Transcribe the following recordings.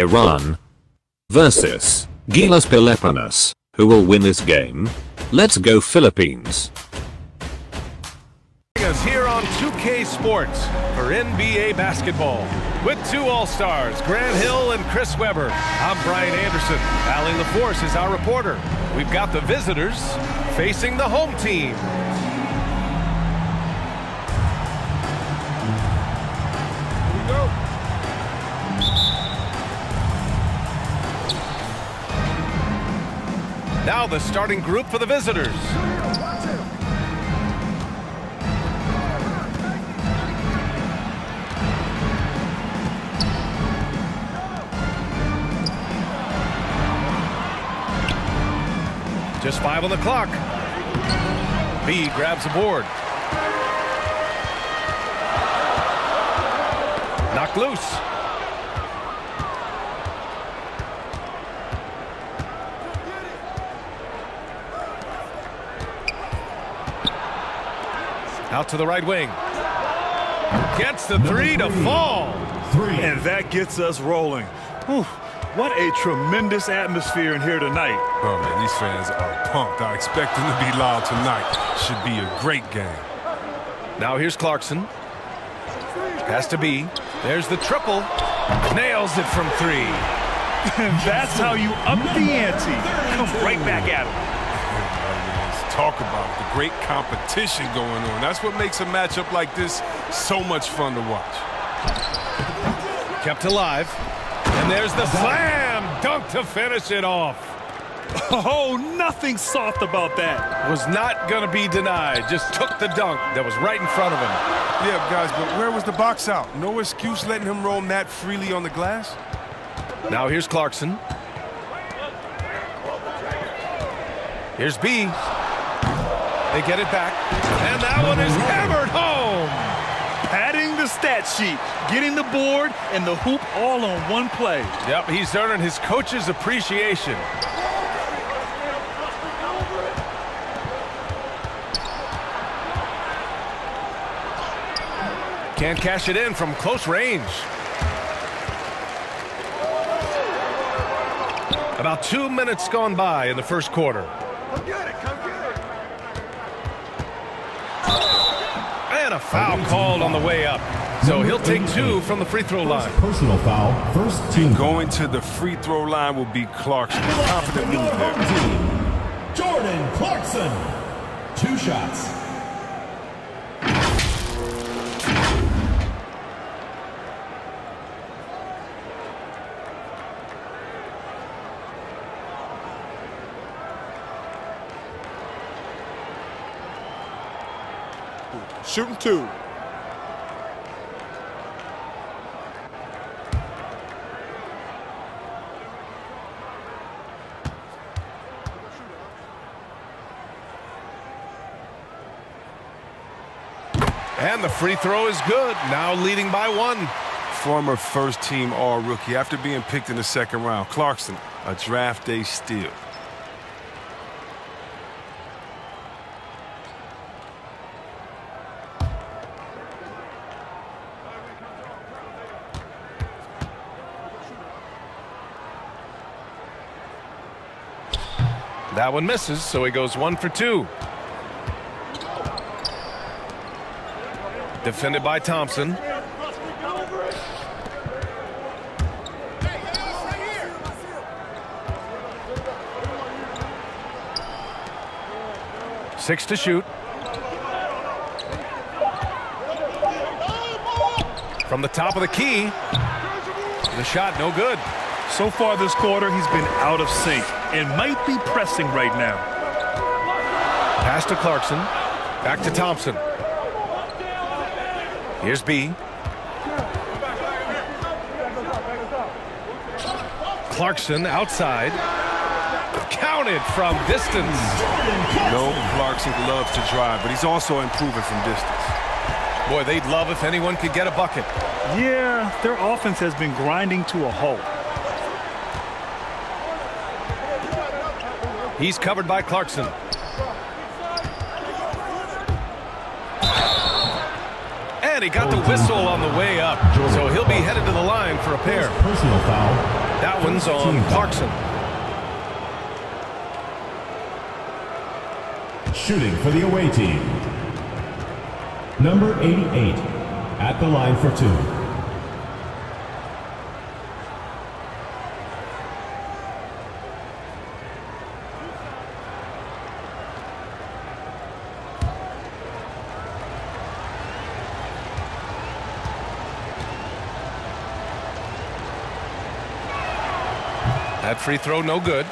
Iran versus Gilas Pilipinas. Who will win this game? Let's go Philippines. Here on 2K Sports for NBA basketball with two All-Stars, Grant Hill and Chris Webber. I'm Brian Anderson. Allie LaForce is our reporter. We've got the visitors facing the home team. Now the starting group for the visitors. Just five on the clock. B grabs the board. Knocked loose. Out to the right wing. Gets the three to fall. Three. And that gets us rolling. Whew, what a tremendous atmosphere in here tonight. Oh, man, these fans are pumped. I expect them to be loud tonight. Should be a great game. Now here's Clarkson. Has to be. There's the triple. Nails it from three. And that's how you up the ante. Come right back at him. Let's talk about it. The great competition going on. That's what makes a matchup like this so much fun to watch. Kept alive. And there's the slam dunk to finish it off. Oh, nothing soft about that. Was not going to be denied. Just took the dunk that was right in front of him. Yeah, guys, but where was the box out? No excuse letting him roam that freely on the glass? Now here's Clarkson. Here's B. They get it back. And that one is hammered home. Padding the stat sheet, getting the board and the hoop all on one play. Yep, he's earning his coach's appreciation. Can't cash it in from close range. About two minutes gone by in the first quarter. Come get it, come it. And a foul called on the way up. So he'll take two from the free throw line. Personal foul, first team. Going to the free throw line will be Clarkson. Confident move there. Jordan Clarkson. Two shots. Shooting two. And the free throw is good. Now leading by one. Former first team all rookie after being picked in the second round. Clarkson, a draft day steal. That one misses, so he goes one for two. Defended by Thompson. Six to shoot. From the top of the key. The shot no good. So far this quarter, he's been out of sync and might be pressing right now. Pass to Clarkson. Back to Thompson. Here's B. Clarkson outside. Counted from distance. No, Clarkson loves to drive, but he's also improving from distance. Boy, they'd love if anyone could get a bucket. Yeah, their offense has been grinding to a halt. He's covered by Clarkson. And he got the whistle on the way up. So he'll be headed to the line for a pair. Personal foul. That one's on. Clarkson. Shooting for the away team. Number 88. At the line for two. That free throw, no good.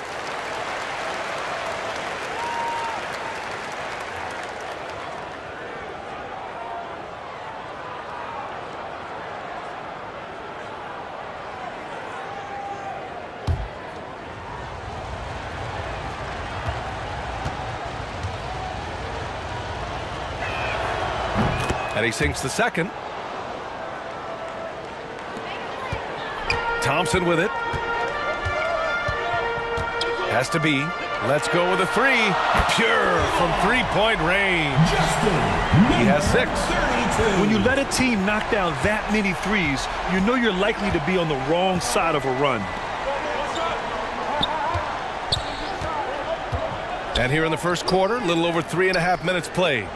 And he sinks the second. Thompson with it. Has to be. Let's go with a three. Pure from three-point range. Justin. He has six. 32. When you let a team knock down that many threes, you know you're likely to be on the wrong side of a run. And here in the first quarter, a little over three and a half minutes played.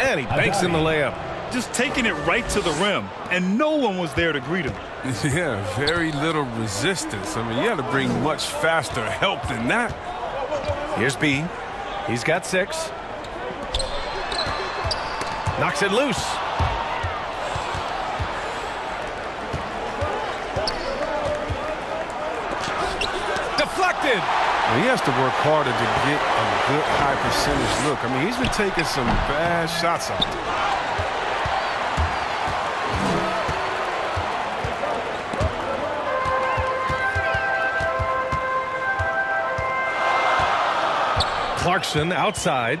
And he banks in the layup. Just taking it right to the rim, and no one was there to greet him. Yeah, very little resistance. I mean, you had to bring much faster help than that. Here's B. He's got six. Knocks it loose. Deflected. Well, he has to work harder to get a good high percentage look. I mean, he's been taking some bad shots out there. Clarkson outside.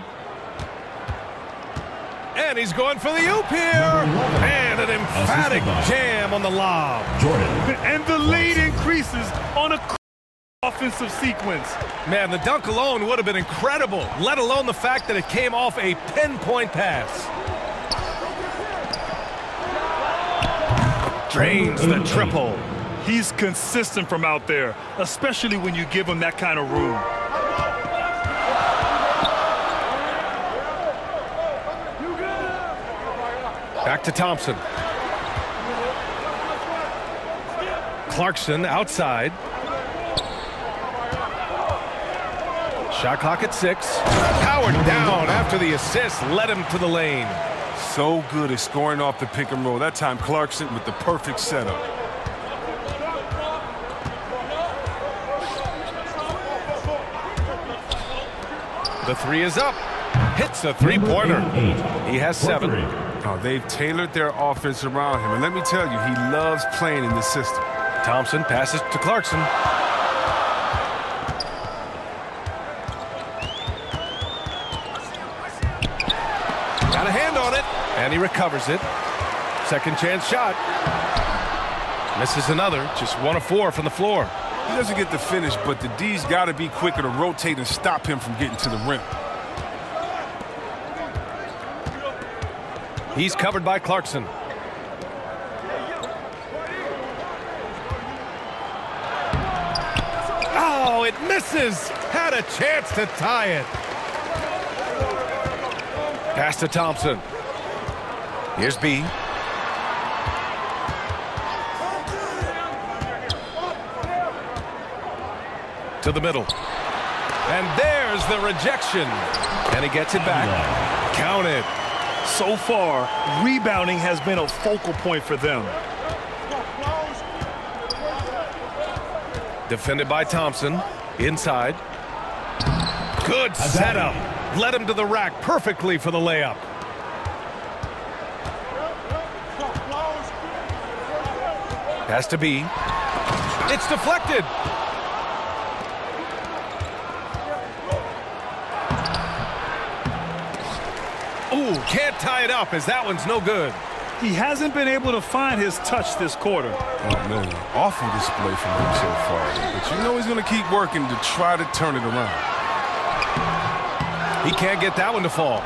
And he's going for the oop here. And an emphatic jam on the lob. Jordan. And the lead increases on a offensive sequence. Man, the dunk alone would have been incredible, let alone the fact that it came off a pinpoint pass. Drains the mm-hmm. triple. He's consistent from out there, especially when you give him that kind of room. Back to Thompson. Clarkson outside. Shot clock at six. Powered down after the assist led him to the lane. So good at scoring off the pick and roll. That time Clarkson with the perfect setup. The three is up. Hits a three-pointer. He has For seven. They've tailored their offense around him. And let me tell you, he loves playing in this system. Thompson passes to Clarkson. Got a hand on it, and he recovers it. Second chance shot. Misses another, just one of four from the floor. He doesn't get the finish, but the D's got to be quicker to rotate and stop him from getting to the rim. He's covered by Clarkson. Oh, it misses. Had a chance to tie it. Pass to Thompson. Here's B. To the middle. And there's the rejection. And he gets it back. Count it. So far, rebounding has been a focal point for them. Defended by Thompson. Inside. Good setup. Led him to the rack perfectly for the layup. Has to be. It's deflected. Can't tie it up as that one's no good. He hasn't been able to find his touch this quarter. Oh, man, awful display from him so far. But you know he's going to keep working to try to turn it around. He can't get that one to fall.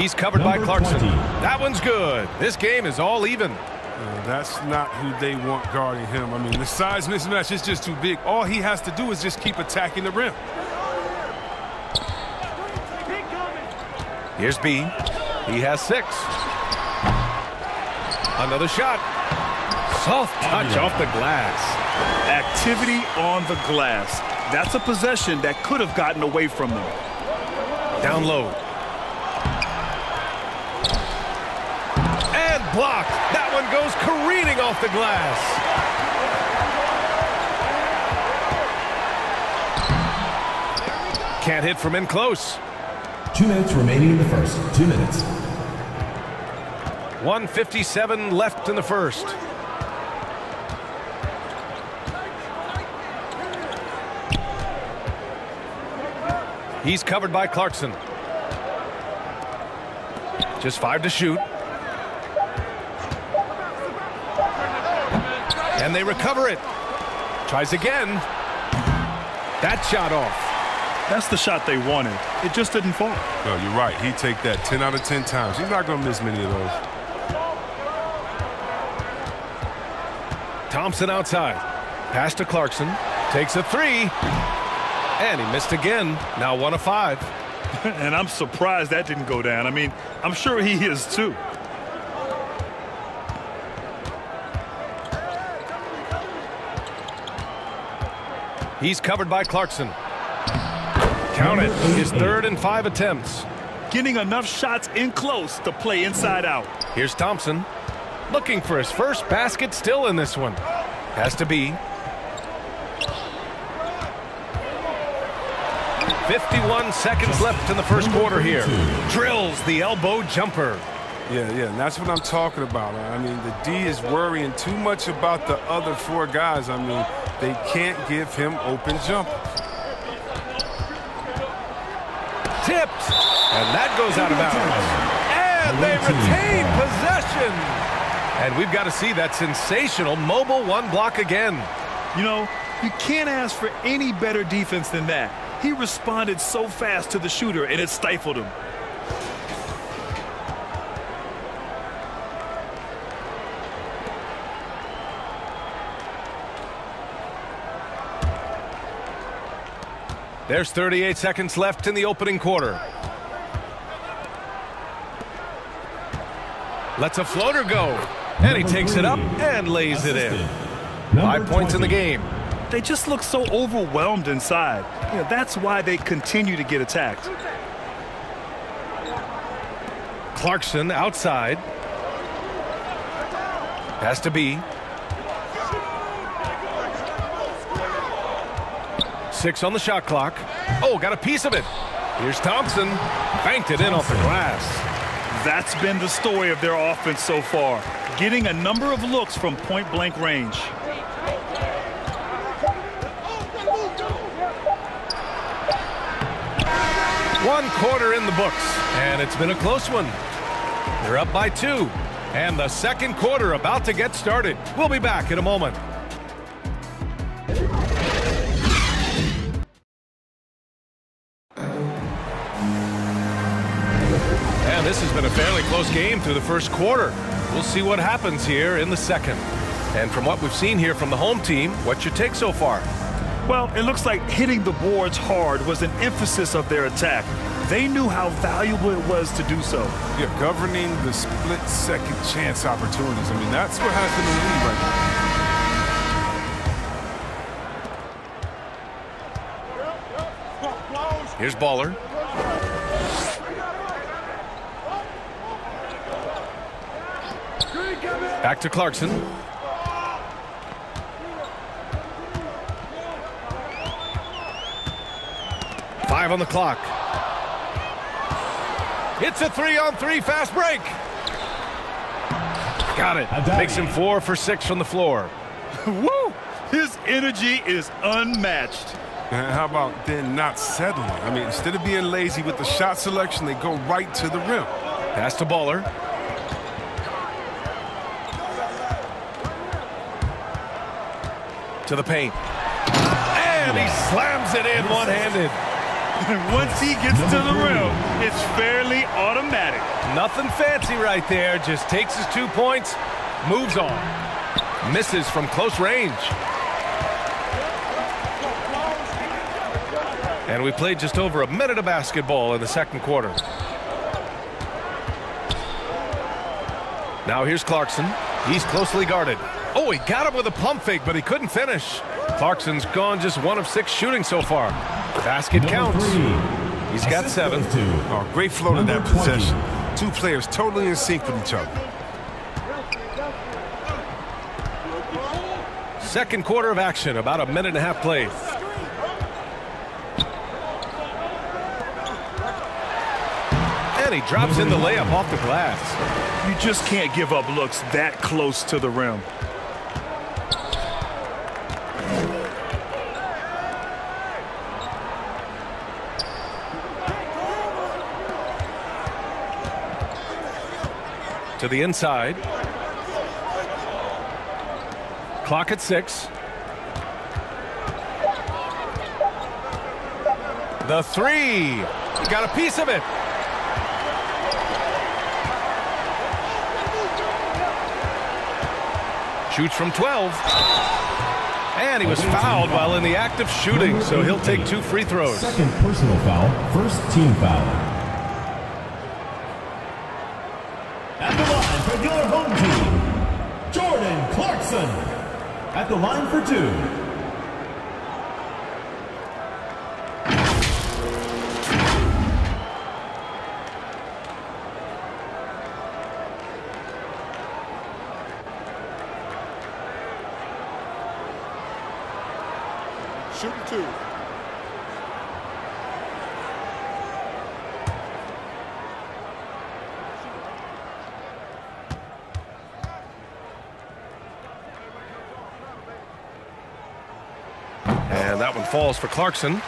He's covered by Clarkson. 20. That one's good. This game is all even. Uh, that's not who they want guarding him. I mean, the size mismatch is just too big. All he has to do is just keep attacking the rim. Here's B. He has six. Another shot. Soft touch off the glass. Activity on the glass. That's a possession that could have gotten away from them. Down low. And blocked. One goes careening off the glass. Can't hit from in close. Two minutes remaining in the first. Two minutes. 157 left in the first. He's covered by Clarkson. Just five to shoot. And they recover it. Tries again. That shot off. That's the shot they wanted. It just didn't fall. No, you're right. He'd take that 10 out of 10 times. He's not going to miss many of those. Thompson outside. Pass to Clarkson. Takes a three. And he missed again. Now one of five. and I'm surprised that didn't go down. I mean, I'm sure he is too. He's covered by Clarkson. Count it. His third and five attempts. Getting enough shots in close to play inside out. Here's Thompson. Looking for his first basket still in this one. Has to be. 51 seconds left in the first quarter here. Drills the elbow jumper. Yeah, yeah, and that's what I'm talking about. I mean, the D is worrying too much about the other four guys. I mean, they can't give him open jumpers. Tipped. And that goes out of bounds. And they retain possession. And we've got to see that sensational mobile one block again. You know, you can't ask for any better defense than that. He responded so fast to the shooter, and it stifled him. There's 38 seconds left in the opening quarter. Lets a floater go. And he takes it up and lays it in. Five points in the game. They just look so overwhelmed inside. You know, that's why they continue to get attacked. Clarkson outside. Has to be. Six on the shot clock. Oh, got a piece of it. Here's Thompson. Banked it in off the glass. That's been the story of their offense so far, getting a number of looks from point-blank range. One quarter in the books, and it's been a close one. They're up by two, and the second quarter about to get started. We'll be back in a moment. Close game through the first quarter. We'll see what happens here in the second. And from what we've seen here from the home team, what's your take so far? Well, it looks like hitting the boards hard was an emphasis of their attack. They knew how valuable it was to do so. Yeah, governing the split second chance opportunities. I mean, that's what has them in the lead right now. Here's Baller. Back to Clarkson. Five on the clock. It's a three-on-three fast break. Got it. Makes him four for six from the floor. Woo! His energy is unmatched. And how about then not settling? I mean, instead of being lazy with the shot selection, they go right to the rim. Pass to Baller. To the paint. And he slams it in one-handed. Once he gets to the rim, it's fairly automatic. Nothing fancy right there. Just takes his two points, moves on. Misses from close range. And we played just over a minute of basketball in the second quarter. Now here's Clarkson. He's closely guarded. Oh, he got him with a pump fake, but he couldn't finish. Clarkson's gone just one of six shooting so far. Basket Number counts. three. He's got Assist seven. goes Oh, great flow to that Number 20. possession. Two players totally in sync with each other. Second quarter of action, about a minute and a half played. And he drops in the layup off the glass. You just can't give up looks that close to the rim. To the inside. Clock at six. The three. Got a piece of it. Shoots from 12. And he was fouled while in the act of shooting, so he'll take two free throws. Second personal foul, first team foul. The line for two. Shooting two. And that one falls for Clarkson.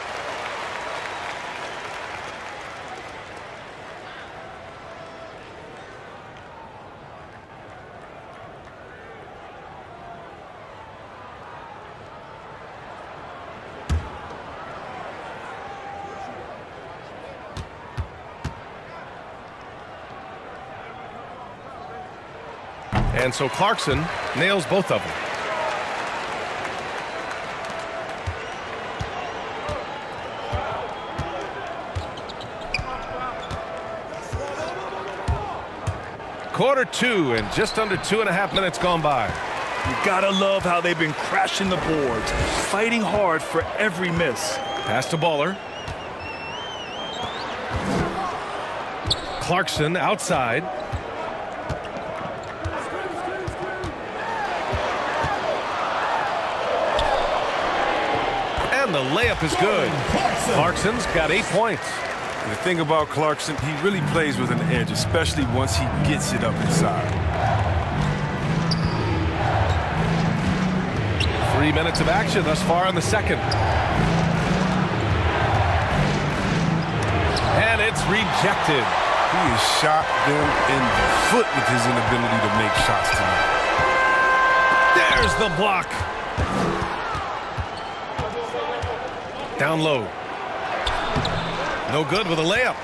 And so Clarkson nails both of them. Quarter two and just under two and a half minutes gone by. You gotta love how they've been crashing the boards, fighting hard for every miss. Pass to Baller. Clarkson outside. And the layup is good. Clarkson's got eight points. And the thing about Clarkson, he really plays with an edge, especially once he gets it up inside. Three minutes of action thus far in the second. And it's rejected. He has shot them in the foot with his inability to make shots tonight. There's the block. Down low. No good with a layup.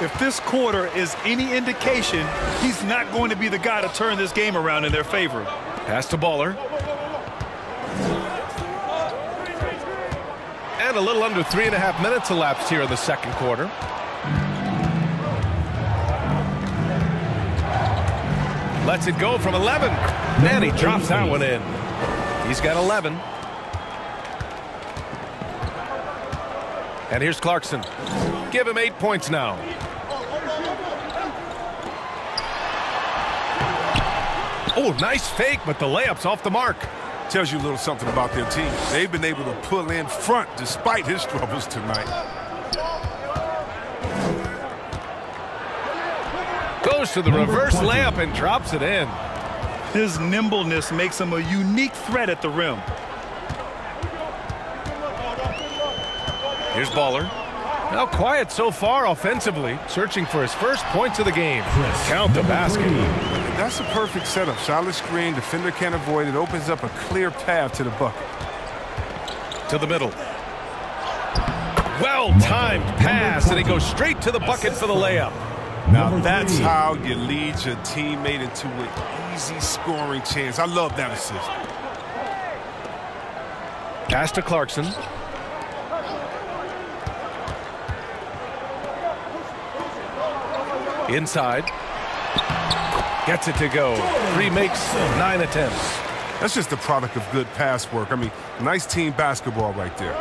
If this quarter is any indication, he's not going to be the guy to turn this game around in their favor. Pass to Baller. And a little under three and a half minutes elapsed here in the second quarter. Lets it go from 11. And he drops that one in. He's got 11. And here's Clarkson. Give him eight points now. Oh, nice fake, but the layup's off the mark. Tells you a little something about their team. They've been able to pull in front despite his troubles tonight. Goes to the Number reverse 20. layup and drops it in. His nimbleness makes him a unique threat at the rim. Here's Baller. Now quiet so far offensively, searching for his first points of the game. Chris, Count the basket. three. That's a perfect setup. Solid screen, defender can't avoid it. Opens up a clear path to the bucket. To the middle. Well-timed pass, and he goes straight to the bucket for the layup. Now that's how you lead your teammate into an easy scoring chance. I love that assist. Pass to Clarkson. Inside. Gets it to go. Three makes, nine attempts. That's just the product of good pass work. I mean, nice team basketball right there.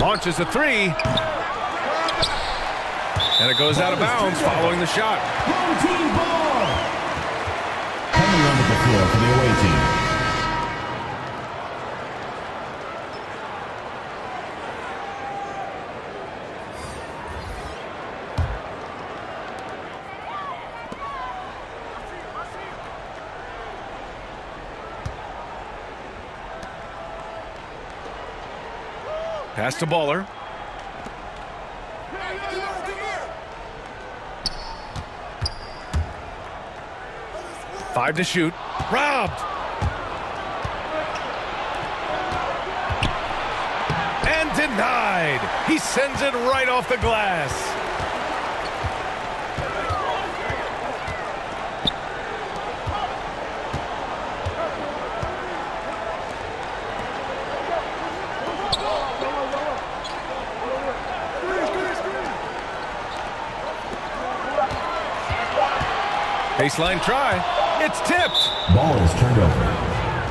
Launches a three. And it goes out of bounds following the shot. Home team ball. Coming onto the floor Pass to Baller. Five to shoot. Robbed. And denied. He sends it right off the glass. Baseline try. It's tipped. Ball is turned over.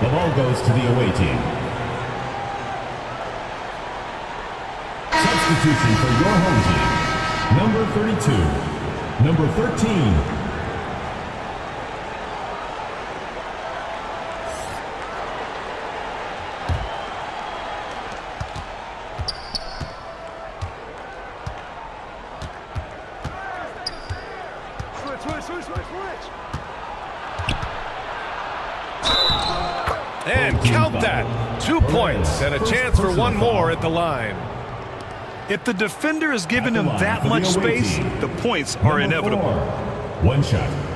The ball goes to the away team. Substitution for your home team. Number 32. Number 13. At the line. If the defender is giving him that much space, the points are inevitable. One shot.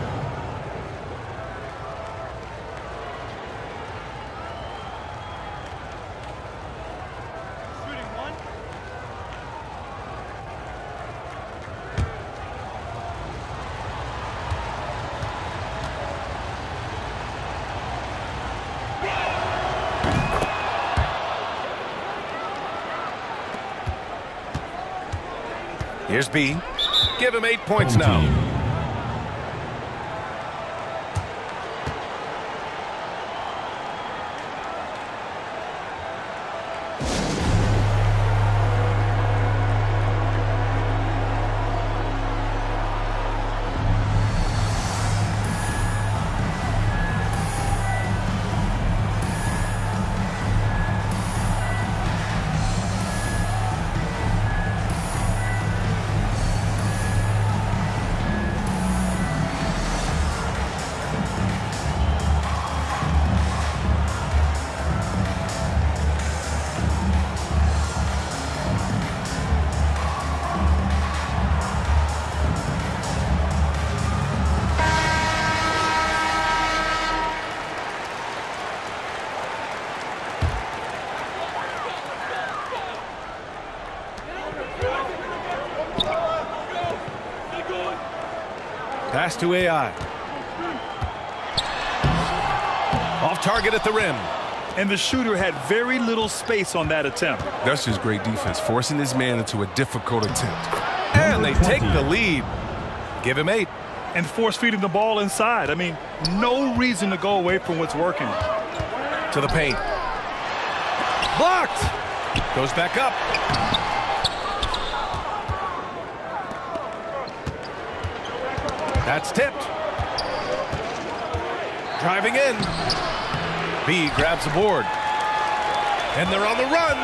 Here's B. Give him eight points now. To AI. Off target at the rim. And the shooter had very little space on that attempt. That's just great defense, forcing this man into a difficult attempt. And they take the lead. Give him eight. And force feeding the ball inside. I mean, no reason to go away from what's working. To the paint. Blocked. Goes back up. That's tipped. Driving in. B grabs the board. And they're on the run.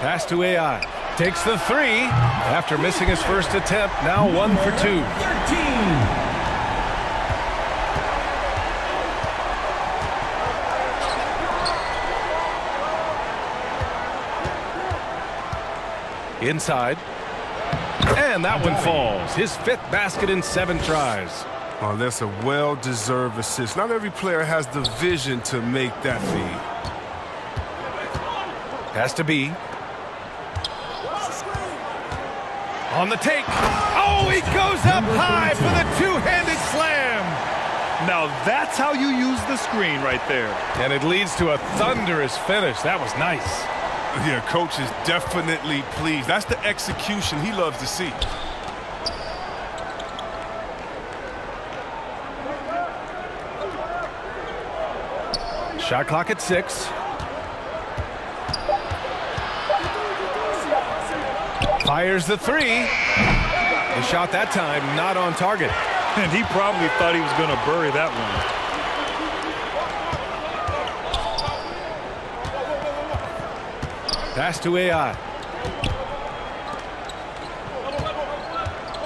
Pass to AI. Takes the three. After missing his first attempt, now one for two. 13. inside. And that one falls. His fifth basket in seven tries. Oh, that's a well-deserved assist. Not every player has the vision to make that feed. Has to be. On the take. Oh, he goes up high for the two-handed slam. Now that's how you use the screen right there. And it leads to a thunderous finish. That was nice. Yeah, coach is definitely pleased. That's the execution he loves to see. Shot clock at six. Fires the three. The shot that time not on target. And he probably thought he was going to bury that one. Pass to AI.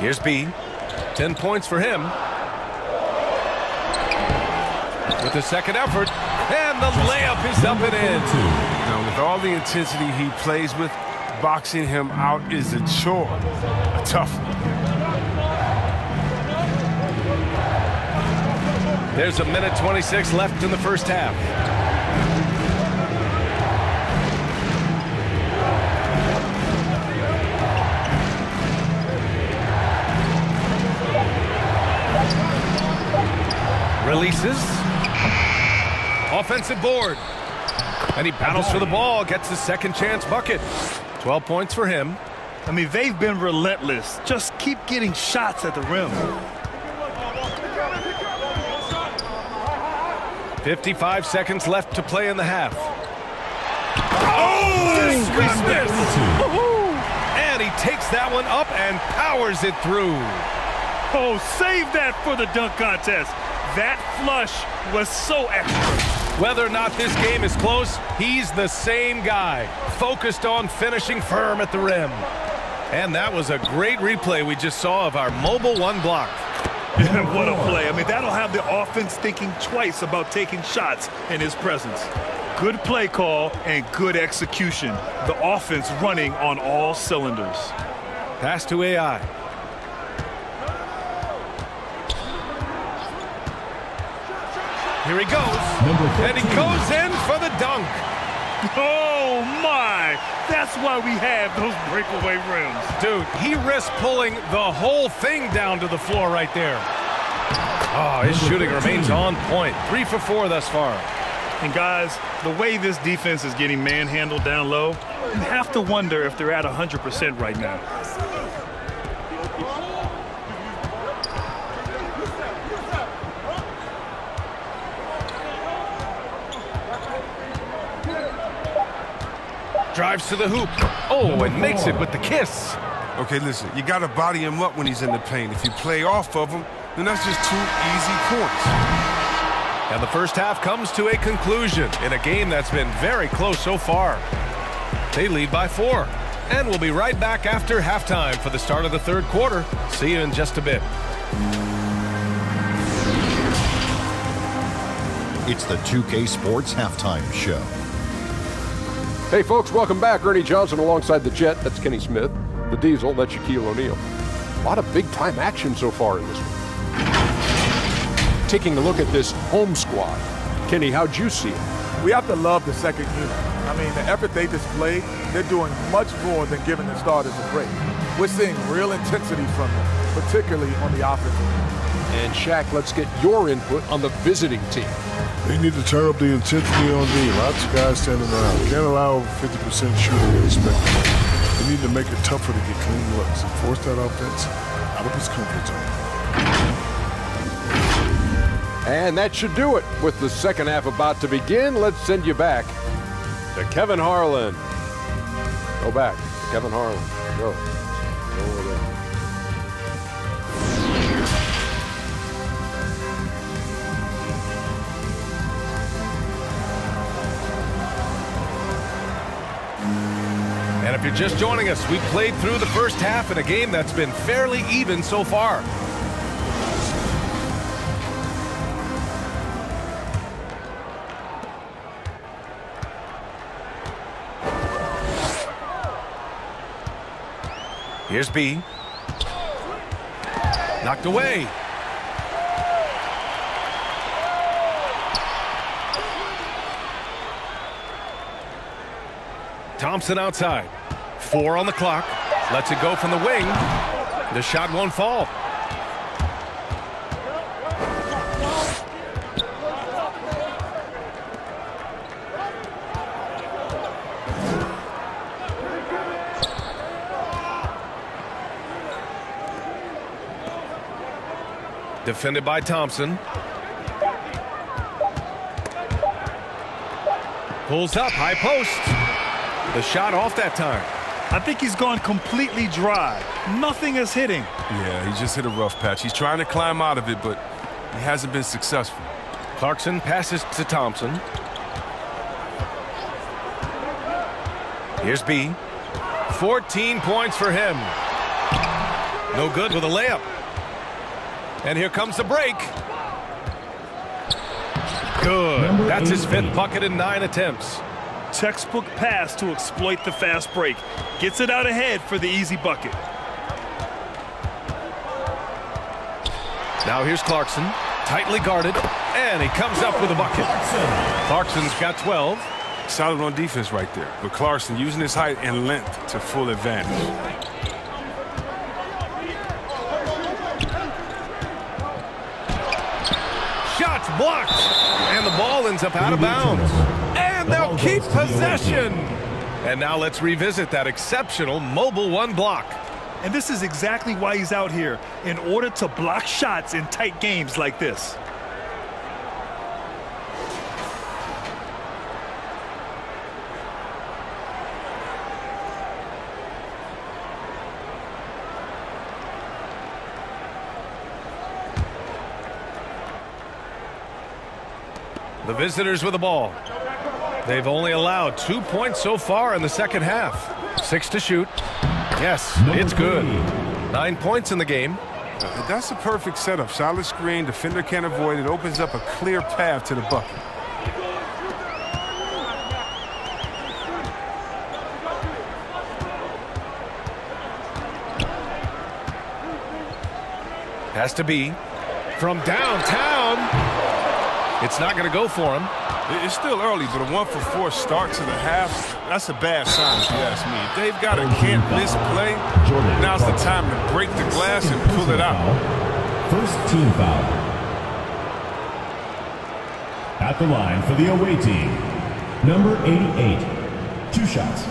Here's B. 10 points for him. With the second effort. And the layup is up and in. Now, with all the intensity he plays with, boxing him out is a chore. A tough one. There's a minute 26 left in the first half. Releases. Offensive board. And he battles for the ball, gets his second chance bucket. 12 points for him. I mean, they've been relentless. Just keep getting shots at the rim. 55 seconds left to play in the half. Oh! And he takes that one up and powers it through. Oh, save that for the dunk contest. That flush was so extra. Whether or not this game is close, he's the same guy, focused on finishing firm at the rim. And that was a great replay we just saw of our mobile one block. what a play. I mean, that'll have the offense thinking twice about taking shots in his presence. Good play call and good execution. The offense running on all cylinders. Pass to AI. Here he goes. And he goes in for the dunk. Oh, my. That's why we have those breakaway rims. Dude, he risked pulling the whole thing down to the floor right there. Oh, his shooting remains on point. Three for four thus far. And guys, the way this defense is getting manhandled down low, you have to wonder if they're at 100% right now. Drives to the hoop. Oh, and makes it with the kiss. Okay, listen, you got to body him up when he's in the paint. If you play off of him, then that's just two easy points. And the first half comes to a conclusion in a game that's been very close so far. They lead by four. And we'll be right back after halftime for the start of the third quarter. See you in just a bit. It's the 2K Sports Halftime Show. Hey, folks, welcome back. Ernie Johnson alongside the Jet. That's Kenny Smith. The Diesel. That's Shaquille O'Neal. A lot of big time action so far in this one. Taking a look at this home squad. Kenny, how'd you see it? We have to love the second unit. I mean, the effort they displayed, they're doing much more than giving the starters a break. We're seeing real intensity from them, particularly on the offensive. And Shaq, let's get your input on the visiting team. They need to turn up the intensity on D. Lots of guys standing around. Can't allow 50% shooting in this. They need to make it tougher to get clean looks and force that offense out of his comfort zone. And that should do it. With the second half about to begin, let's send you back to Kevin Harlan. Go back Kevin Harlan. Go if you're just joining us, we played through the first half in a game that's been fairly even so far. Here's B. Knocked away. Thompson outside. Four on the clock. Lets it go from the wing. The shot won't fall. Defended by Thompson. Pulls up, high post. The shot off that time. I think he's gone completely dry. Nothing is hitting. Yeah, he just hit a rough patch. He's trying to climb out of it, but he hasn't been successful. Clarkson passes to Thompson. Here's B. 14 points for him. No good with a layup. And here comes the break. Good. That's his fifth bucket in nine attempts. Textbook pass to exploit the fast break. Gets it out ahead for the easy bucket. Now here's Clarkson. Tightly guarded. And he comes up with a bucket. Clarkson's got 12. Solid on defense right there. But Clarkson using his height and length to full advantage. Shots blocked. And the ball ends up out of bounds. And they'll keep possession. And now let's revisit that exceptional Mobile One block. And this is exactly why he's out here, in order to block shots in tight games like this. The visitors with the ball. They've only allowed two points so far in the second half. Six to shoot. Yes, it's good. Nine points in the game. That's a perfect setup. Solid screen, defender can't avoid it. Opens up a clear path to the bucket. Has to be. From downtown. It's not going to go for him. It's still early, but a one for four start to the half, that's a bad sign if you ask me. If they've got a can't miss play, now's the time to break the glass and pull it out. First team foul. At the line for the away team, number 88. Two shots.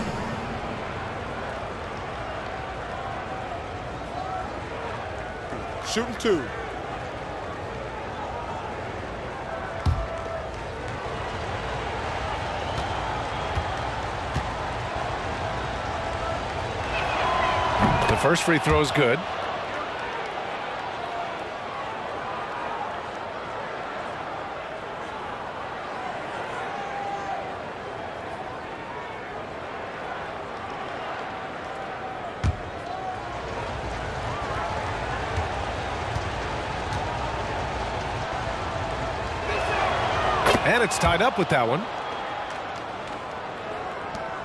Shooting two. First free throw is good. And it's tied up with that one.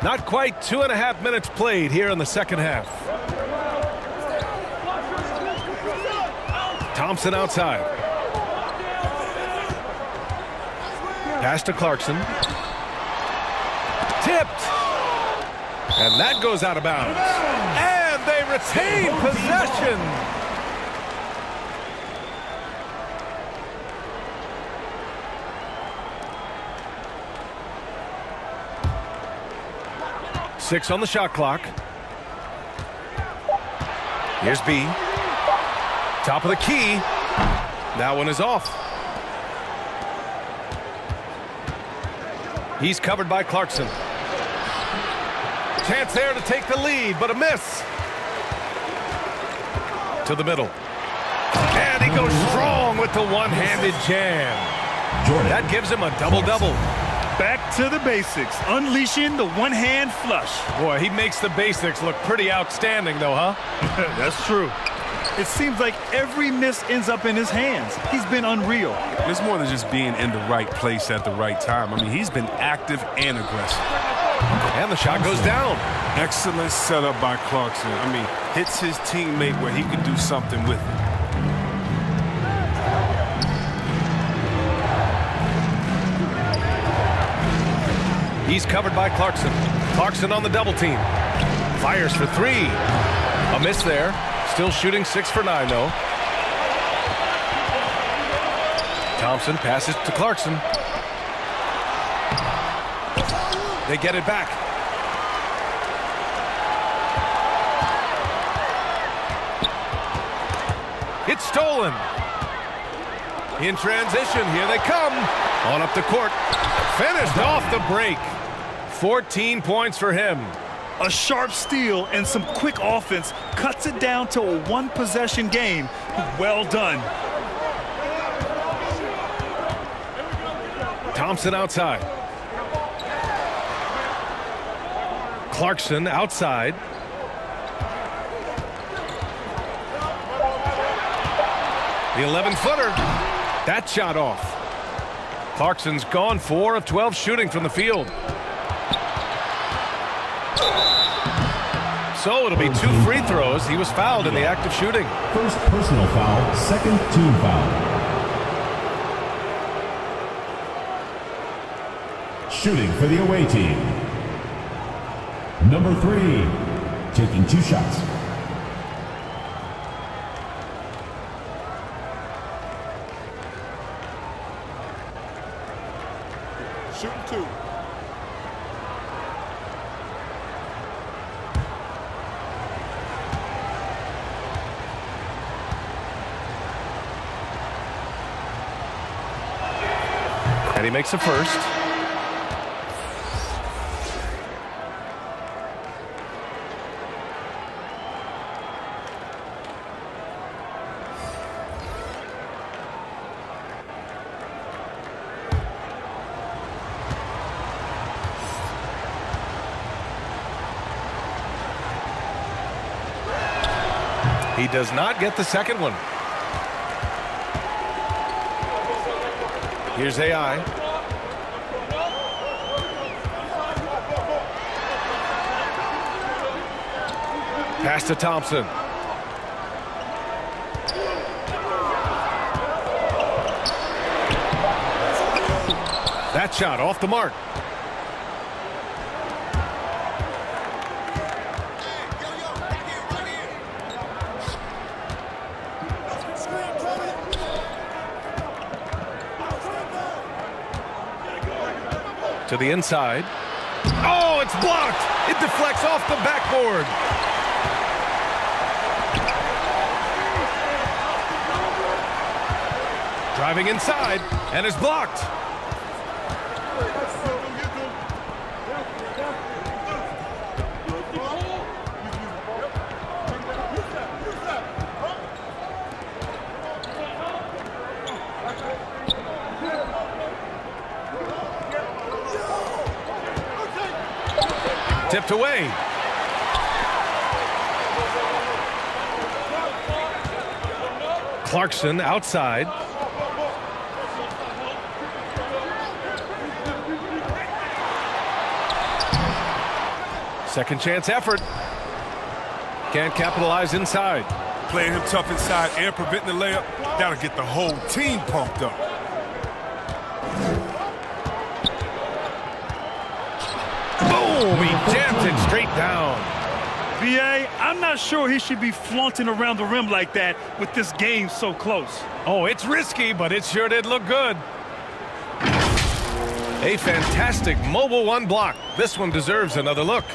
Not quite two and a half minutes played here in the second half. Thompson outside. Pass to Clarkson. Tipped. And that goes out of bounds. And they retain possession. Six on the shot clock. Here's B. Top of the key. That one is off. He's covered by Clarkson. Chance there to take the lead, but a miss. To the middle. And he goes strong with the one-handed jam. That gives him a double-double. Back to the basics, unleashing the one-hand flush. Boy, he makes the basics look pretty outstanding, though, huh? That's true. It seems like every miss ends up in his hands. He's been unreal. It's more than just being in the right place at the right time. I mean, he's been active and aggressive. And the shot goes down. Excellent setup by Clarkson. I mean, hits his teammate where he can do something with it. He's covered by Clarkson. Clarkson on the double team. Fires for three. A miss there. Still shooting six for nine, though. Thompson passes to Clarkson. They get it back. It's stolen. In transition, here they come. On up the court. Finished off the break. 14 points for him. A sharp steal and some quick offense cuts it down to a one-possession game. Well done. Thompson outside. Clarkson outside. The 11-footer. That shot off. Clarkson's gone 4 of 12 shooting from the field. So it'll be two free throws. He was fouled in the act of shooting. First personal foul, second team foul. Shooting for the away team. Number three, taking two shots. Makes a first. He does not get the second one. Here's AI. Pass to Thompson. That shot off the mark. To the inside. Oh, it's blocked. It deflects off the backboard. Driving inside and is blocked. Tipped away. Clarkson outside. Second chance effort. Can't capitalize inside. Playing him tough inside and preventing the layup, that'll get the whole team pumped up. Boom! He jams it straight down. BA, I'm not sure he should be flaunting around the rim like that with this game so close. Oh, it's risky, but it sure did look good. A fantastic mobile one block. This one deserves another look.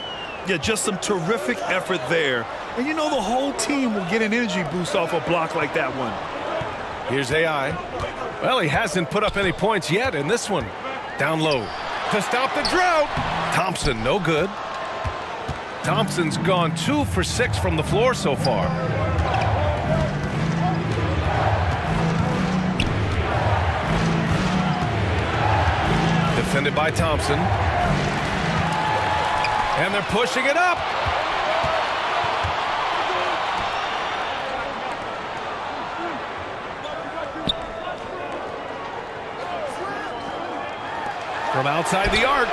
Yeah, just some terrific effort there. And you know the whole team will get an energy boost off a block like that one. Here's AI. Well, he hasn't put up any points yet in this one. Down low. To stop the drought. Thompson, no good. Thompson's gone two for six from the floor so far. Defended by Thompson. And they're pushing it up. From outside the arc.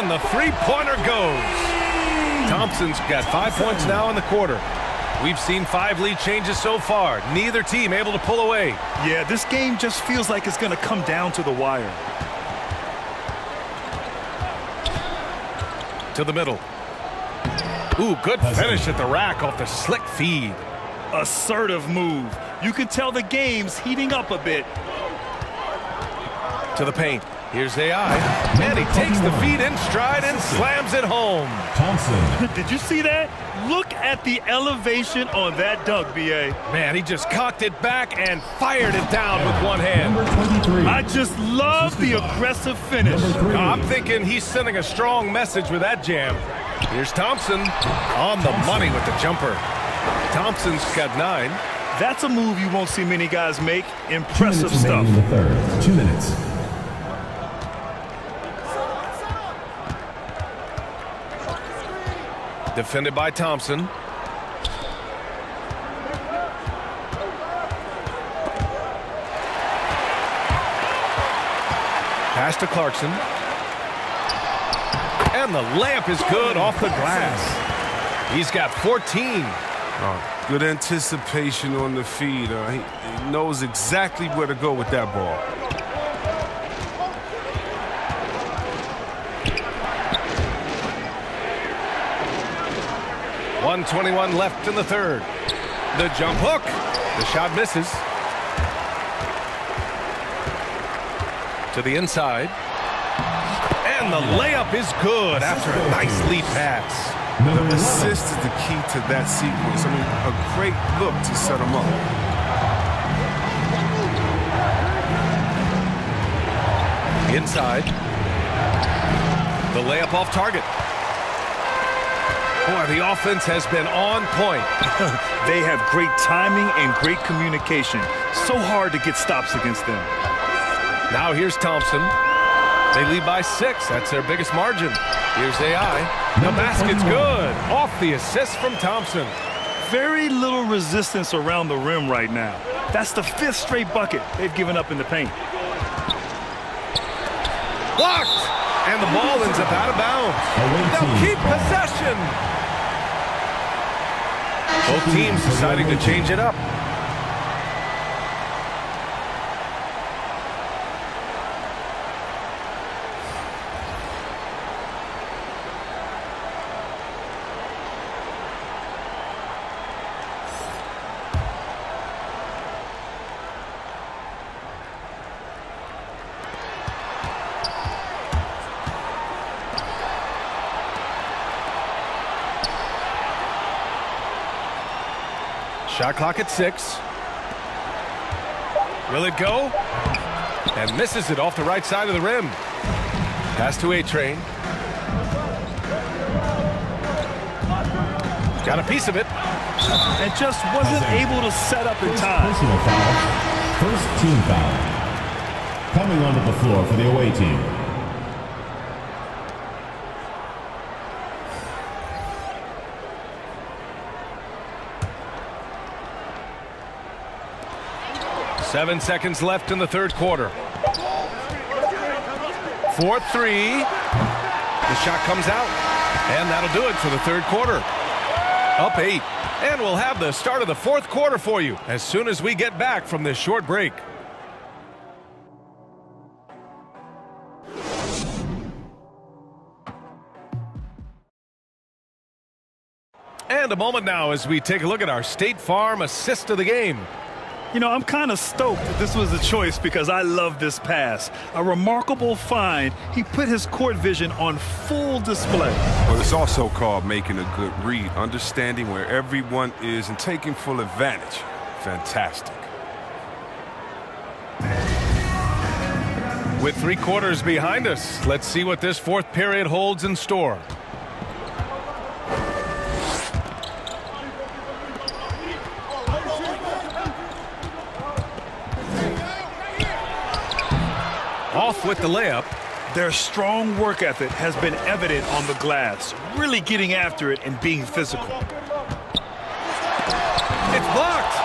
And the three-pointer goes. Thompson's got five points now in the quarter. We've seen five lead changes so far. Neither team able to pull away. Yeah, this game just feels like it's going to come down to the wire. To the middle. Ooh, good finish at the rack off the slick feed. Assertive move. You can tell the game's heating up a bit. To the paint. Here's AI. And he takes the feed in stride and slams it home. Thompson. Did you see that? Look at the elevation on that dunk, B.A. Man, he just cocked it back and fired it down with one hand. Number 23. I just love the aggressive finish. Number. I'm thinking he's sending a strong message with that jam. Here's Thompson on the money with the jumper. Thompson's got nine. That's a move you won't see many guys make. Two Impressive minutes stuff. in the third. Two minutes. Defended by Thompson. Pass to Clarkson. And the layup is good off the glass. He's got 14. Oh, good anticipation on the feed. Uh, he, he knows exactly where to go with that ball. One twenty-one left in the third. The jump hook. The shot misses. To the inside. And the layup is good after a nice lead pass. Number 11. Assist is the key to that sequence. I mean, a great look to set him up. Inside. The layup off target. Boy, the offense has been on point. They have great timing and great communication. So hard to get stops against them. Now here's Thompson. They lead by six. That's their biggest margin. Here's AI. The basket's good. Off the assist from Thompson. Very little resistance around the rim right now. That's the fifth straight bucket they've given up in the paint. Blocked. And the ball ends up out of bounds. They'll keep possession. Both teams deciding to change it up. Shot clock at six. Will it go? And misses it off the right side of the rim. Pass to A-Train. Got a piece of it. And just wasn't able to set up in time. personal foul. First team foul. Coming onto the floor for the away team. Seven seconds left in the third quarter. 4-3. The shot comes out. And that'll do it for the third quarter. Up eight. And we'll have the start of the fourth quarter for you as soon as we get back from this short break. And a moment now as we take a look at our State Farm assist of the game. You know, I'm kind of stoked that this was a choice because I love this pass. A remarkable find. He put his court vision on full display. But it's also called making a good read, understanding where everyone is and taking full advantage. Fantastic. With three quarters behind us, let's see what this fourth period holds in store. Off with the layup. Their strong work ethic has been evident on the glass, really getting after it and being physical. It's blocked.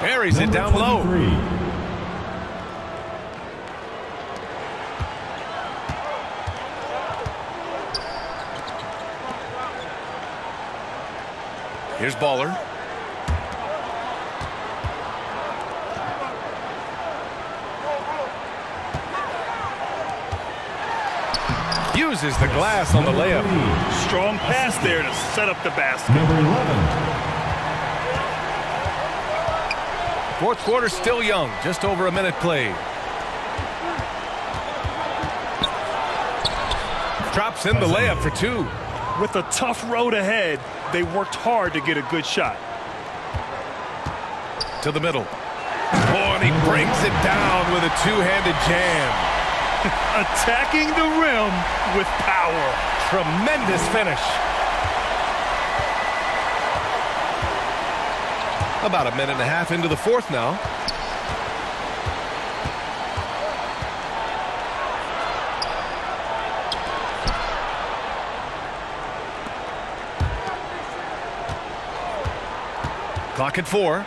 buries it down low. Here's Baller. Uses the glass on the layup. Strong pass there to set up the basket. Number 11. Fourth quarter still young, just over a minute played. Drops in the layup for two. With a tough road ahead, they worked hard to get a good shot. To the middle. Oh, and he brings it down with a two-handed jam. Attacking the rim with power. Tremendous finish. About a minute and a half into the fourth now. Clock at four.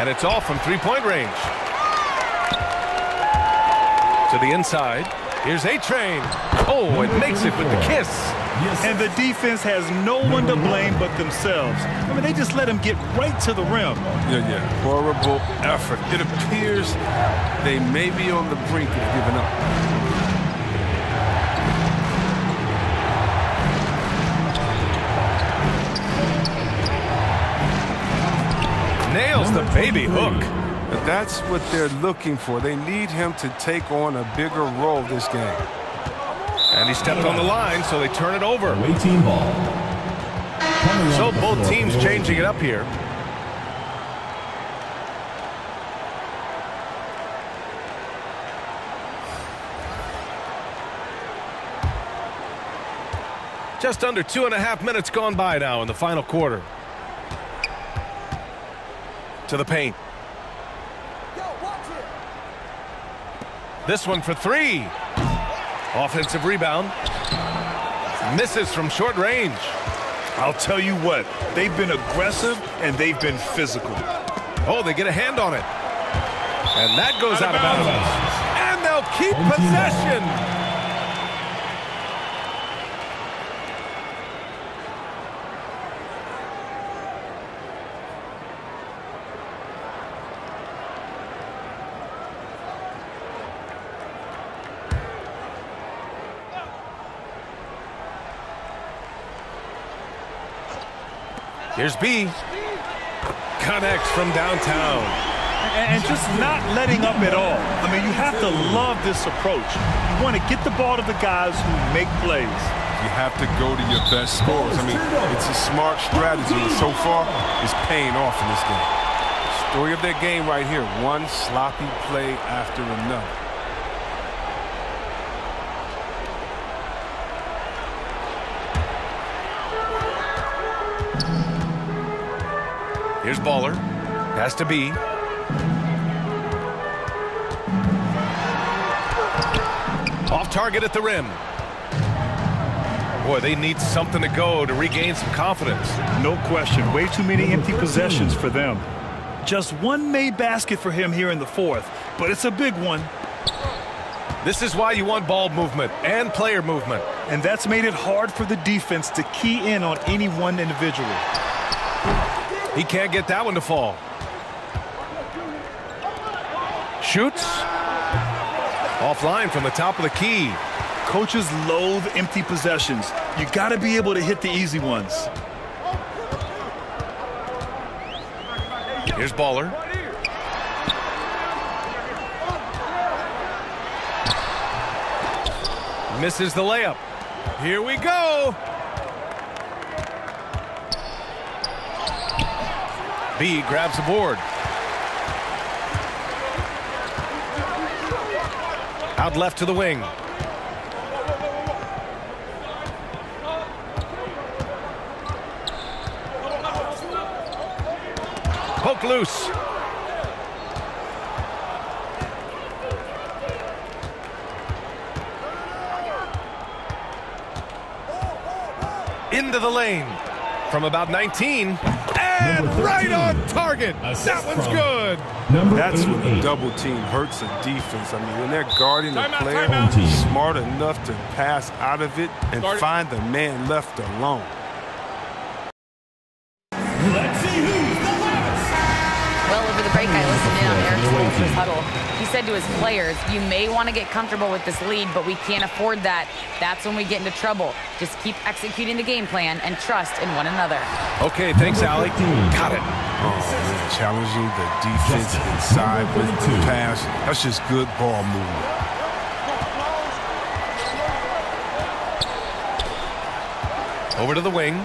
And it's all from three-point range. To the inside. Here's A-Train. Oh, it makes it with the kiss. And the defense has no one to blame but themselves. I mean, they just let him get right to the rim. Yeah, yeah. Horrible effort. It appears they may be on the brink of giving up. Nails the baby hook. But that's what they're looking for. They need him to take on a bigger role this game. And he stepped on the line, so they turn it over. Away team ball. So both teams changing it up here. Just under two and a half minutes gone by now in the final quarter. To the paint. This one for three. Offensive rebound. Misses from short range. I'll tell you what, they've been aggressive and they've been physical. Oh, they get a hand on it. And that goes out, Out of of bounds. And they'll keep possession. Here's B. Connects from downtown. And just not letting up at all. I mean, you have to love this approach. You want to get the ball to the guys who make plays. You have to go to your best scorers. I mean, it's a smart strategy, and so far, it's paying off in this game. Story of their game right here. One sloppy play after another. Here's Baller. Has to be. Off target at the rim. Boy, they need something to go to regain some confidence. No question. Way too many empty possessions for them. Just one made basket for him here in the fourth, but it's a big one. This is why you want ball movement and player movement. And that's made it hard for the defense to key in on any one individual. He can't get that one to fall. Shoots. Offline from the top of the key. Coaches loathe empty possessions. You got to be able to hit the easy ones. Here's Baller. Misses the layup. Here we go. Grabs the board. Out left to the wing. Poke loose. Into the lane. From about 19. And right on target. That one's good. Number That's when the double team hurts a defense. I mean, when they're guarding the Timeout, player timeout. Smart enough to pass out of it and Start it. find the man left alone. Let's see who's the loudest. Well, over the break, I listened in on Erik Spoelstra's huddle. He said to his players, you may want to get comfortable with this lead, but we can't afford that. That's when we get into trouble. Just keep executing the game plan and trust in one another. Okay, thanks, Number Allie. Got it. Oh, man, challenging the defense inside with the pass. That's just good ball movement. Over to the wing.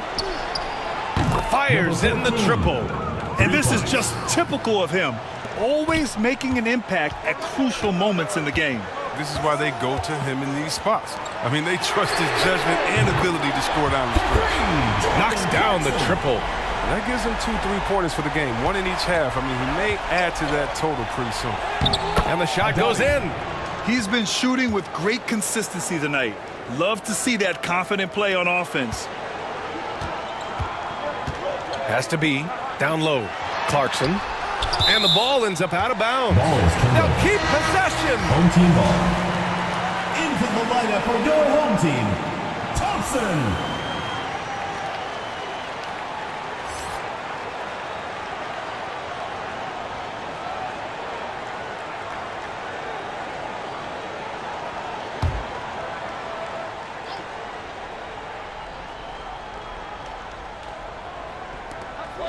Fires in the triple. And this is just typical of him. Always making an impact at crucial moments in the game. This is why they go to him in these spots. I mean, they trust his judgment and ability to score down the stretch. Knocks down the triple. And That gives him two three-pointers for the game, one in each half. I mean, he may add to that total pretty soon. And the shot goes in. He's been shooting with great consistency tonight. Love to see that confident play on offense. Has to be. Down low. Clarkson. And the ball ends up out of bounds. Ball is coming. They'll keep possession. Home team ball. Into the lineup for your home team, Thompson.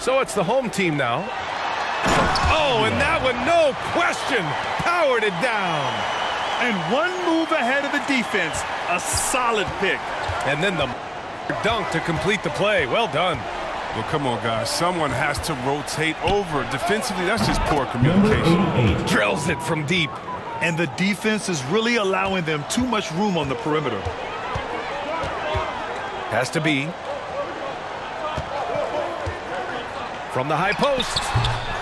So it's the home team now. Oh, and that one, no question, powered it down. And one move ahead of the defense. A solid pick. And then the dunk to complete the play. Well done. Well, come on, guys. Someone has to rotate over. Defensively, that's just poor communication. Drills it from deep. And the defense is really allowing them too much room on the perimeter. Has to be. From the high post.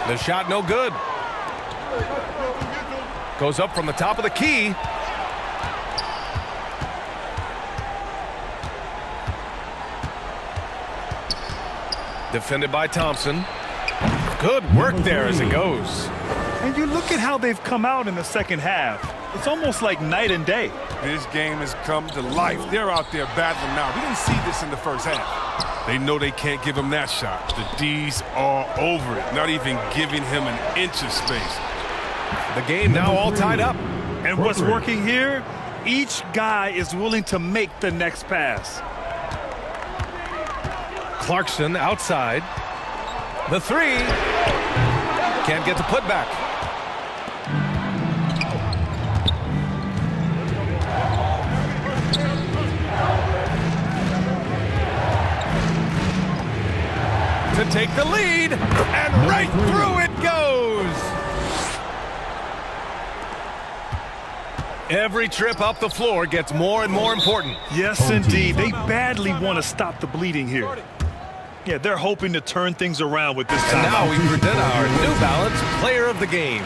The shot no good. Goes up from the top of the key. Defended by Thompson. Good work there as it goes. And you look at how they've come out in the second half. It's almost like night and day. This game has come to life. They're out there battling now. We didn't see this in the first half. They know they can't give him that shot. The D's are over it, not even giving him an inch of space. The game now all tied up. And what's working here? Each guy is willing to make the next pass. Clarkson outside. The three. Can't get the putback. To take the lead, and right through it goes. Every trip up the floor gets more and more important. Yes, oh, indeed. They badly want to stop the bleeding here. Yeah, they're hoping to turn things around with this And now we present our New Balance Player of the Game.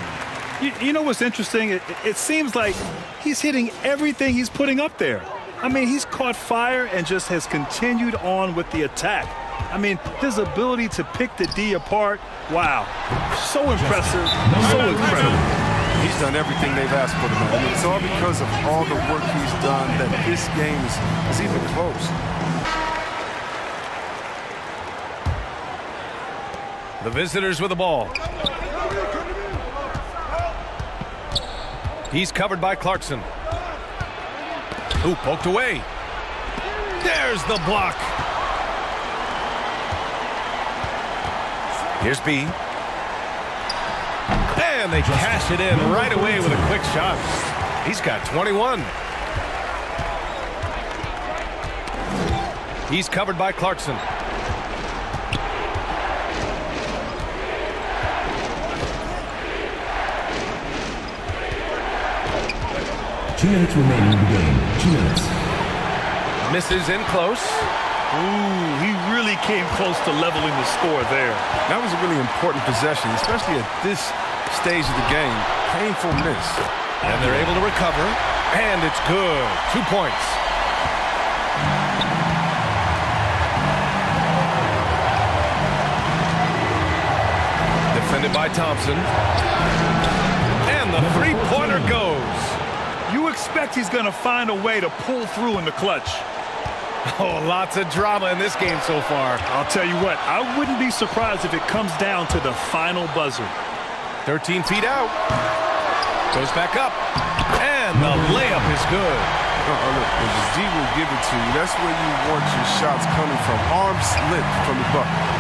You, you know what's interesting? It, it seems like he's hitting everything he's putting up there. I mean, he's caught fire and just has continued on with the attack. I mean, his ability to pick the D apart, wow. So impressive, so incredible. He's done everything they've asked for tonight. I mean, it's all because of all the work he's done that this game is, is even close. The visitors with the ball. He's covered by Clarkson. Who poked away. There's the block. Here's B. And they cash it in right away with a quick shot. He's got 21. He's covered by Clarkson. Two minutes remaining in the game. Two minutes. Misses in close. Ooh, really came close to leveling the score there. That was a really important possession, especially at this stage of the game. Painful miss. And they're able to recover. And it's good. Two points. Defended by Thompson. And the three-pointer goes. You expect he's going to find a way to pull through in the clutch. Oh, lots of drama in this game so far. I'll tell you what, I wouldn't be surprised if it comes down to the final buzzer. 13 feet out. Goes back up. And the layup is good. Uh, look, if the D will give it to you, that's where you want your shots coming from. Arms length from the bucket.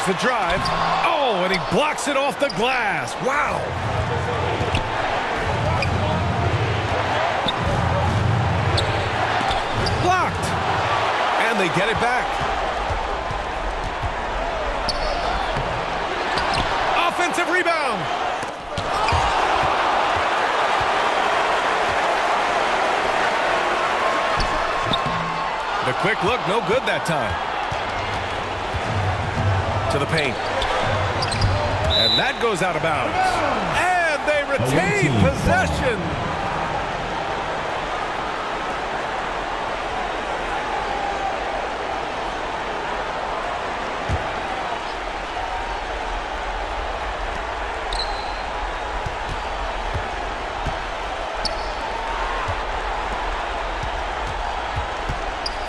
There's the drive. Oh, and he blocks it off the glass. Wow. Blocked. And they get it back. Offensive rebound. The quick look, no good that time to the paint. And that goes out of bounds. And they retain possession.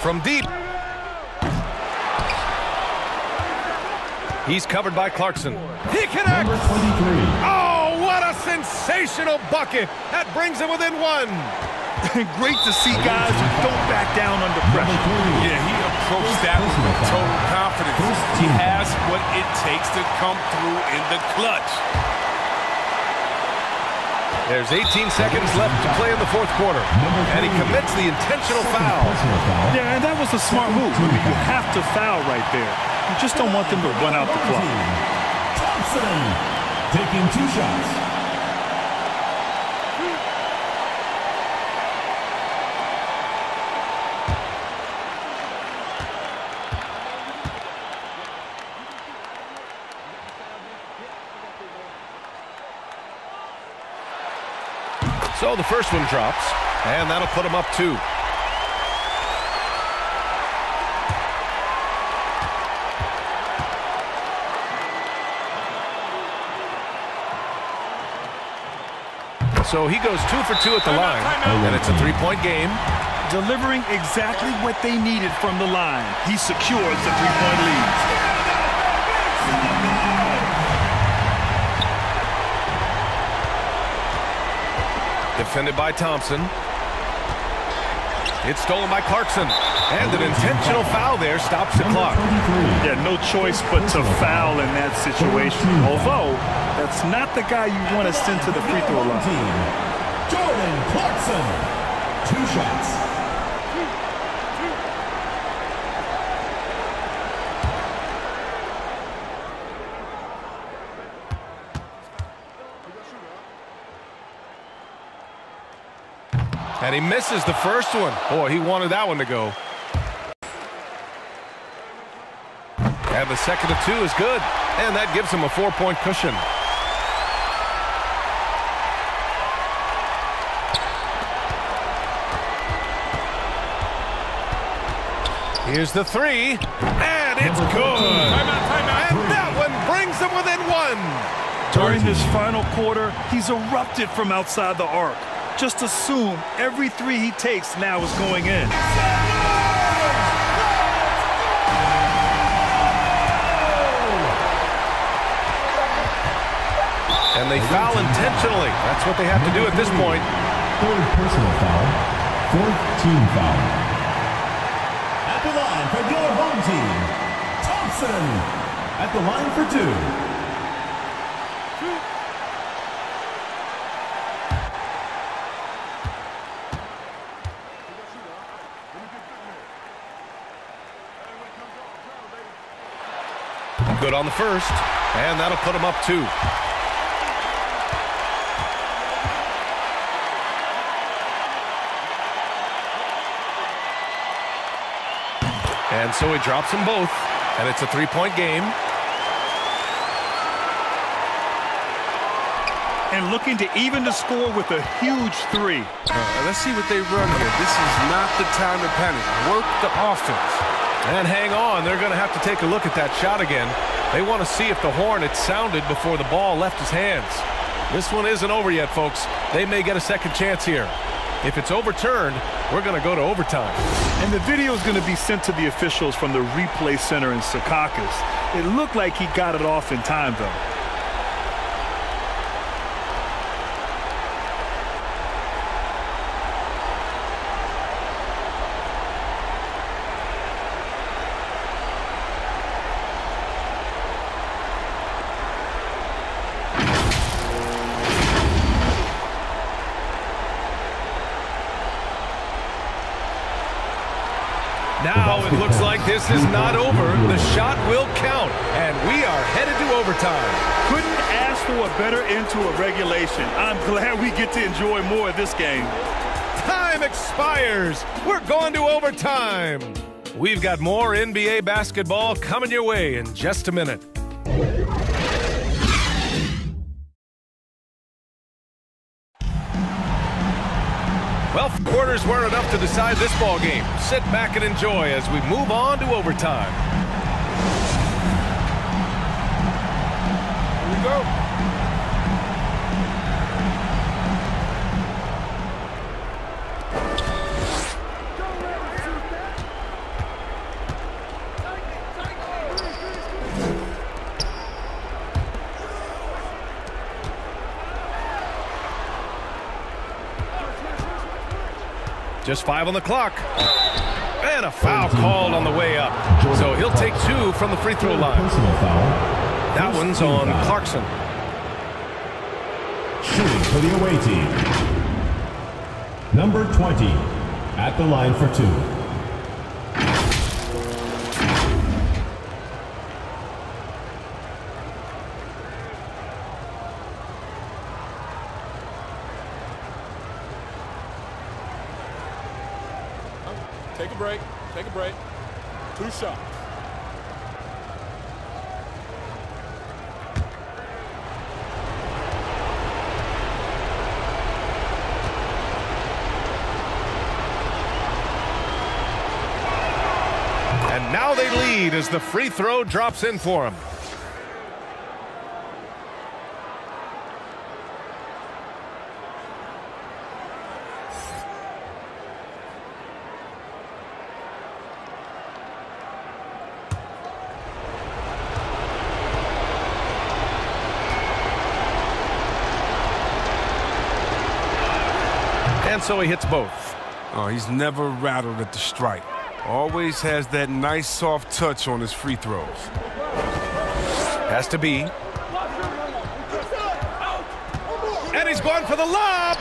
From deep. He's covered by Clarkson. He connects. Oh, what a sensational bucket. That brings him within one. Great to see guys who don't back down under pressure. Yeah, he approached that with total confidence. He has what it takes to come through in the clutch. There's 18 seconds left to play in the fourth quarter. And he commits the intentional foul. Yeah, and that was a smart move. I mean, you have to foul right there. You just don't want them to run out the clock. Thompson taking two shots. So the first one drops, and that'll put him up two. So he goes two for two at the line, and it's a three-point game. Delivering exactly what they needed from the line. He secures the three-point lead. Defended by Thompson. It's stolen by Clarkson. And an intentional foul there stops the clock. Yeah, no choice but to foul in that situation. Although, that's not the guy you want to send to the free throw line. Jordan Clarkson, two shots. And he misses the first one. Boy, he wanted that one to go. And the second of two is good. And that gives him a four-point cushion. Here's the three. And it's good. And that one brings him within one. During this final quarter, he's erupted from outside the arc. Just assume every three he takes now is going in. And they foul intentionally. That's what they have to do at this point. Third personal foul. Fourth team foul. At the line for your home team, Thompson. At the line for two. Good on the first, and that'll put him up two. And so he drops them both, and it's a three-point game. and looking to even the score with a huge three. Uh, let's see what they run here. This is not the time to panic. Work the offense. And hang on, they're going to have to take a look at that shot again. They want to see if the horn had sounded before the ball left his hands. This one isn't over yet, folks. They may get a second chance here. If it's overturned, we're going to go to overtime. And the video is going to be sent to the officials from the replay center in Secaucus. It looked like he got it off in time, though. Now it looks like this is not over. The shot will count, and we are headed to overtime. Couldn't ask for a better end to a regulation. I'm glad we get to enjoy more of this game. Time expires. We're going to overtime. We've got more NBA basketball coming your way in just a minute. Well, quarters weren't enough to decide this ball game. Sit back and enjoy as we move on to overtime. Here we go. Just five on the clock. And a foul called on the way up. So he'll take two from the free throw line. That one's on Clarkson. Shooting for the away team. Number 20 at the line for two. A break. Two shots. And now they lead as the free throw drops in for him. And so he hits both. Oh, he's never rattled at the strike. Always has that nice soft touch on his free throws. Has to be. And he's going for the lob.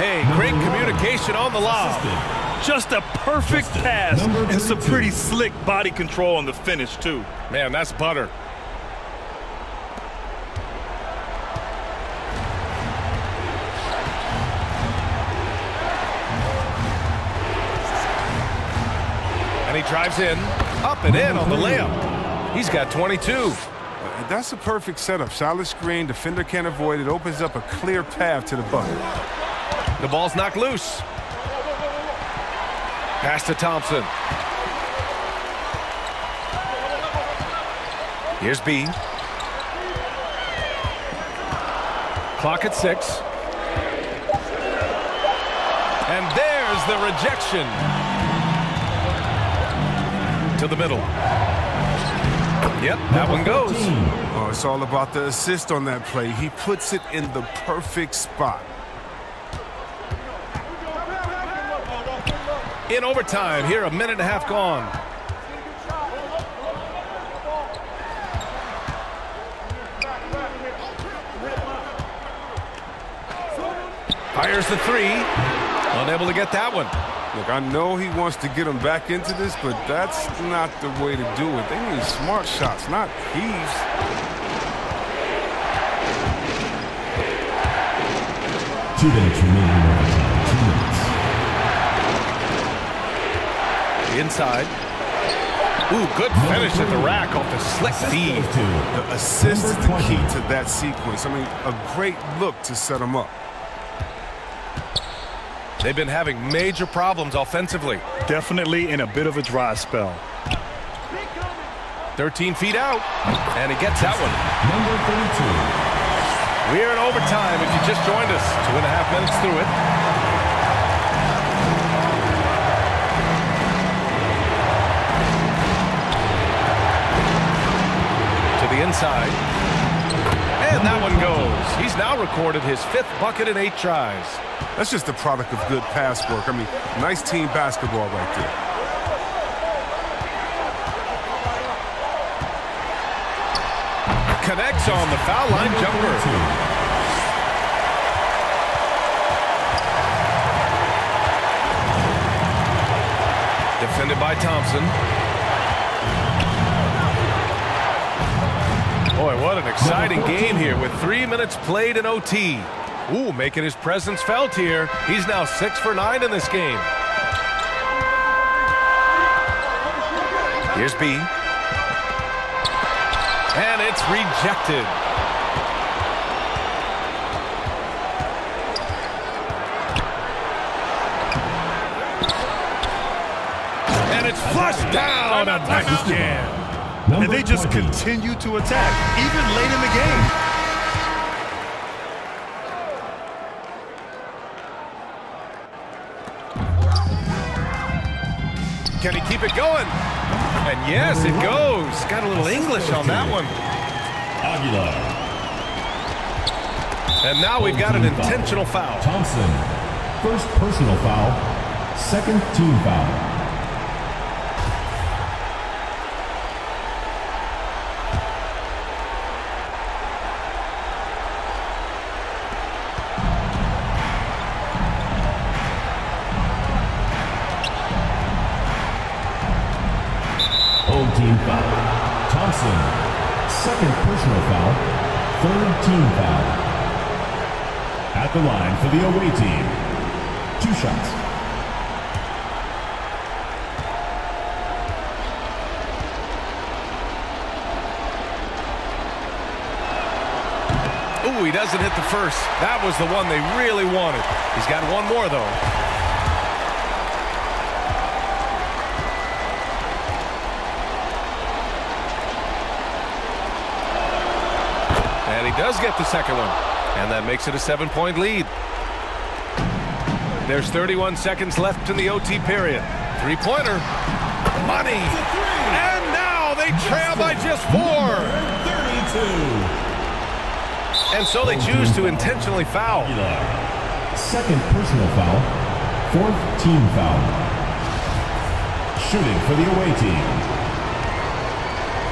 Hey, great communication on the lob. Just a perfect pass and some pretty slick body control on the finish, too. Man, that's butter. And he drives in, up and in on the layup. He's got 22. Uh, That's a perfect setup. Solid screen, defender can't avoid it. Opens up a clear path to the bucket. The ball's knocked loose. Pass to Thompson. Here's B. Clock at six. And there's the rejection. To the middle. Yep, that one goes. Oh, it's all about the assist on that play. He puts it in the perfect spot. In overtime, here a minute and a half gone. Fires the three. Unable to get that one. Look, I know he wants to get him back into this, but that's not the way to do it. They need smart shots, not heaves. Two minutes remaining. Two minutes. Inside. Ooh, good finish at the rack off the slick feed. The assist is the key to that sequence. I mean, a great look to set him up. They've been having major problems offensively. Definitely in a bit of a dry spell. 13 feet out, and he gets that one. Number 32. We're in overtime if you just joined us. Two and a half minutes through it. To the inside. And that one goes. He's now recorded his fifth bucket in eight tries. That's just the product of good pass work. I mean, nice team basketball right there. Connects on the foul line jumper. Defended by Thompson. Boy, what an exciting game here with three minutes played in OT. Ooh, making his presence felt here. He's now six for nine in this game. Here's B. And it's rejected. And it's flushed down. A jam. And they just continue to attack, even late in the game. Keep it going? And yes, it goes. Got a little English on that one. Aguilar. And now we've got an intentional foul. Thompson. First personal foul. Second team foul. Doesn't hit the first. That was the one they really wanted. He's got one more, though. And he does get the second one. And that makes it a seven-point lead. There's 31 seconds left in the OT period. Three-pointer. Money. And now they trail by just four. 32. And so they choose to intentionally foul. Second personal foul. Fourth team foul. Shooting for the away team.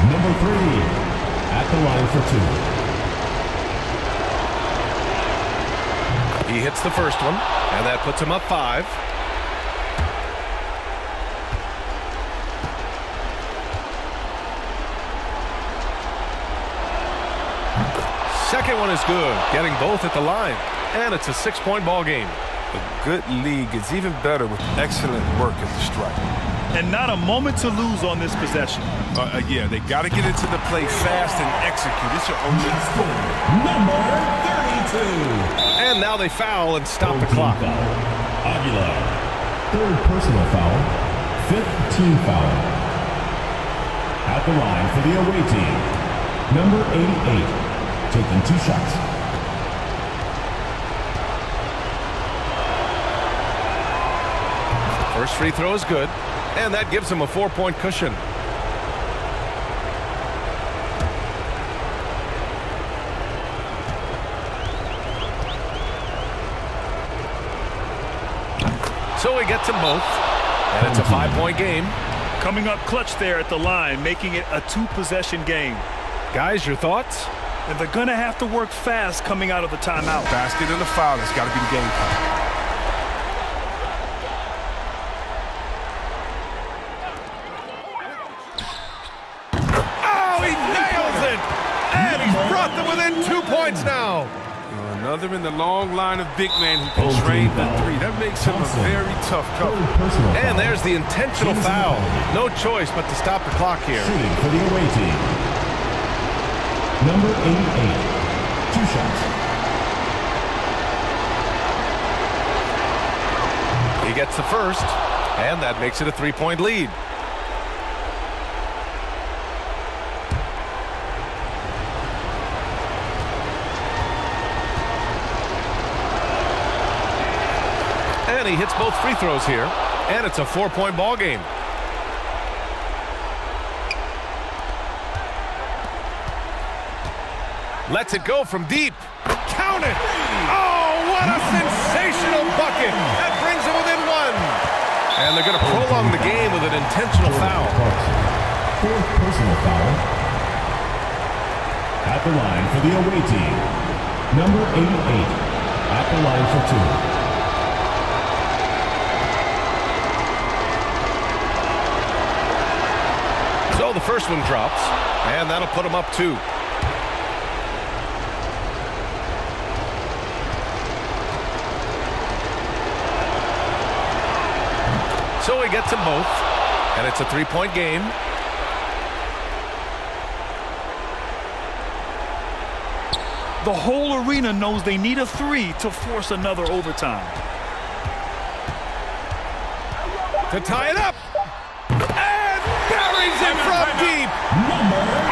Number three. At the line for two. He hits the first one, and that puts him up five. Second one is good, getting both at the line. And it's a six-point ball game. A good league is even better with excellent work at the stripe. And not a moment to lose on this possession. Uh, uh, yeah, they got to get into the play fast and execute. It's your only score. Number 32. And now they foul and stop the clock. foul. Aguilar. Third personal foul. Fifth team foul. At the line for the away team. Number 88. Taking two shots. First free throw is good, and that gives him a four-point cushion. So he gets them both, and it's a five-point game. Coming up clutch there at the line, making it a two-possession game. Guys, your thoughts? And they're going to have to work fast coming out of the timeout. basket and the foul has got to be the game plan. Oh, he nails it! And he's brought them within two points now. Another in the long line of big men who can oh, train the three. That makes him a very tough cover. And there's the intentional foul. No choice but to stop the clock here. Shooting for the away team. Number 88. Two shots. He gets the first, and that makes it a three-point lead. And he hits both free throws here, and it's a four-point ball game. Lets it go from deep. Count it! Oh, what a sensational bucket! That brings it within one. And they're going to prolong the game with an intentional foul. Fourth personal foul. At the line for the away team. Number 88. At the line for two. So the first one drops, and that'll put them up two. So he gets them both, and it's a three-point game. The whole arena knows they need a three to force another overtime. To tie it up. And buries it from deep. Oh,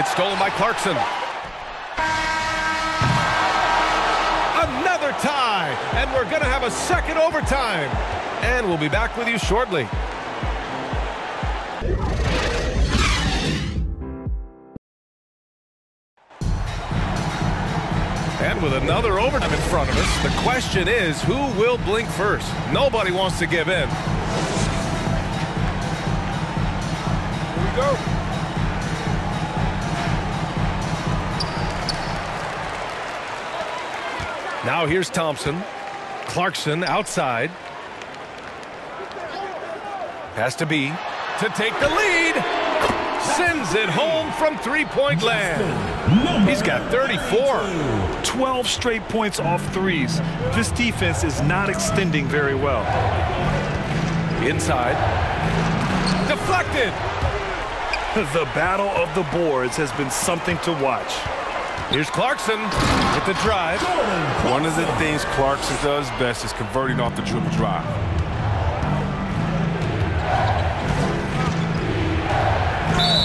It's stolen by Clarkson. Another tie, and we're going to have a second overtime. And we'll be back with you shortly. And with another overtime in front of us, the question is, who will blink first? Nobody wants to give in. Here we go. Now here's Thompson. Clarkson outside. Has to be to take the lead. Sends it home from three-point land. He's got 34. 12 straight points off threes. This defense is not extending very well. Inside. Deflected. The battle of the boards has been something to watch. Here's Clarkson with the drive. One of the things Clarkson does best is converting off the dribble drive.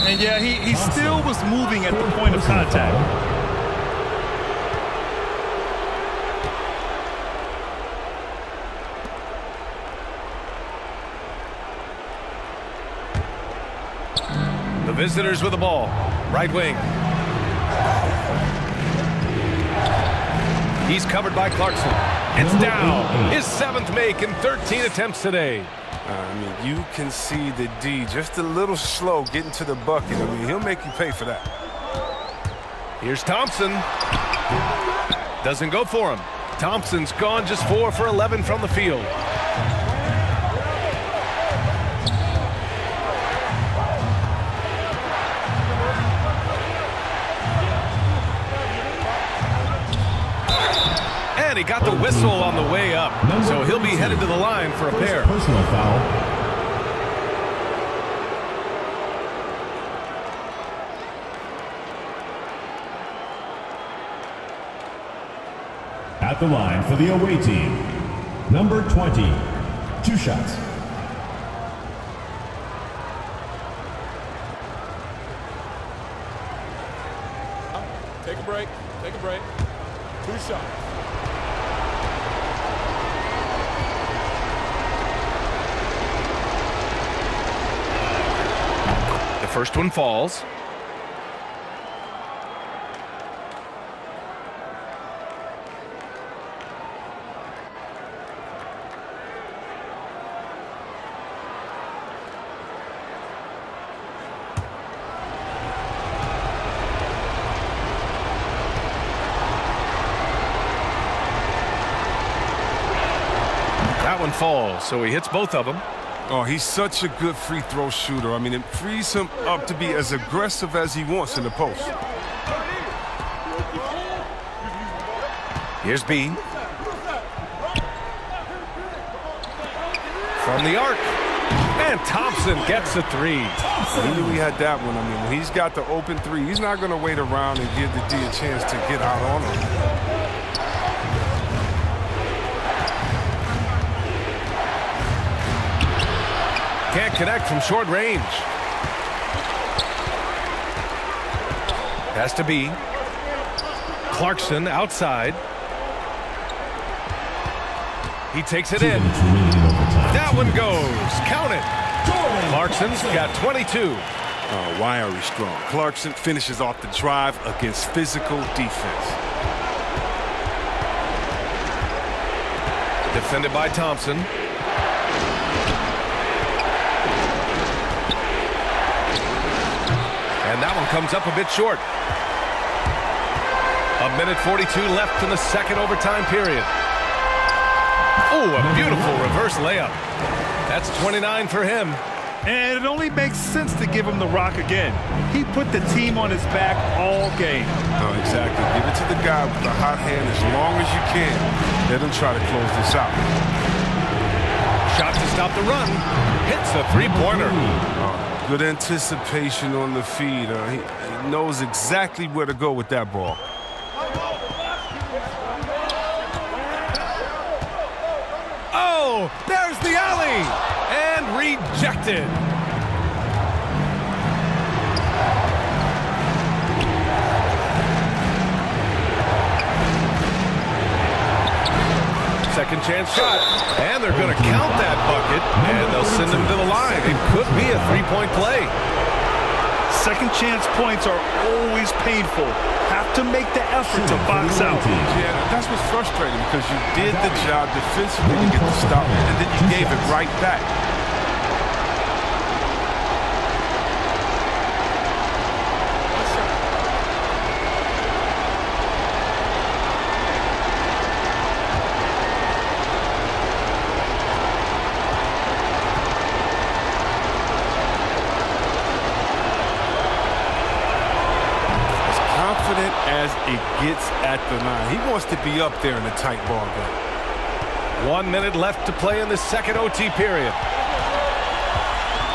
And yeah, he, he still was moving at the point of contact. The visitors with the ball. Right wing. He's covered by Clarkson. It's down. His seventh make in 13 attempts today. Uh, I mean, you can see the D just a little slow getting to the bucket. I mean, he'll make you pay for that. Here's Thompson. Doesn't go for him. Thompson's gone just 4 for 11 from the field. And he got the whistle on the way up. So he'll be headed to the line for a pair. Personal foul. At the line for the away team, number 20. Two shots. Take a break. Take a break. Two shots. First one falls. That one falls, so he hits both of them. Oh, he's such a good free throw shooter. I mean, it frees him up to be as aggressive as he wants in the post. Here's B. From the arc. And Thompson gets a three. He knew he had that one. I mean, when he's got the open three, he's not going to wait around and give the D a chance to get out on him. Connect from short range. Has to be. Clarkson outside. He takes it in. That one goes. Count it. Clarkson's got 22. Uh, wiry strong. Clarkson finishes off the drive against physical defense. Defended by Thompson. And that one comes up a bit short. A minute 42 left in the second overtime period. Oh, a beautiful reverse layup. That's 29 for him. And it only makes sense to give him the rock again. He put the team on his back all game. Oh, exactly. Give it to the guy with the hot hand as long as you can. Let him try to close this out. Shot to stop the run. Hits the three-pointer. Good anticipation on the feed. Uh, he, he knows exactly where to go with that ball. Oh, there's the alley. And rejected. Second chance shot. And they're going to count that bucket. And they'll send him to the line. It could be a three-point play. Second chance points are always painful. Have to make the effort to hmm. box out. Yeah, that's what's frustrating because you did the job defensively to get the stop, and then you gave it right back. As confident as it at. He wants to be up there in a tight ball game. One minute left to play in the second OT period.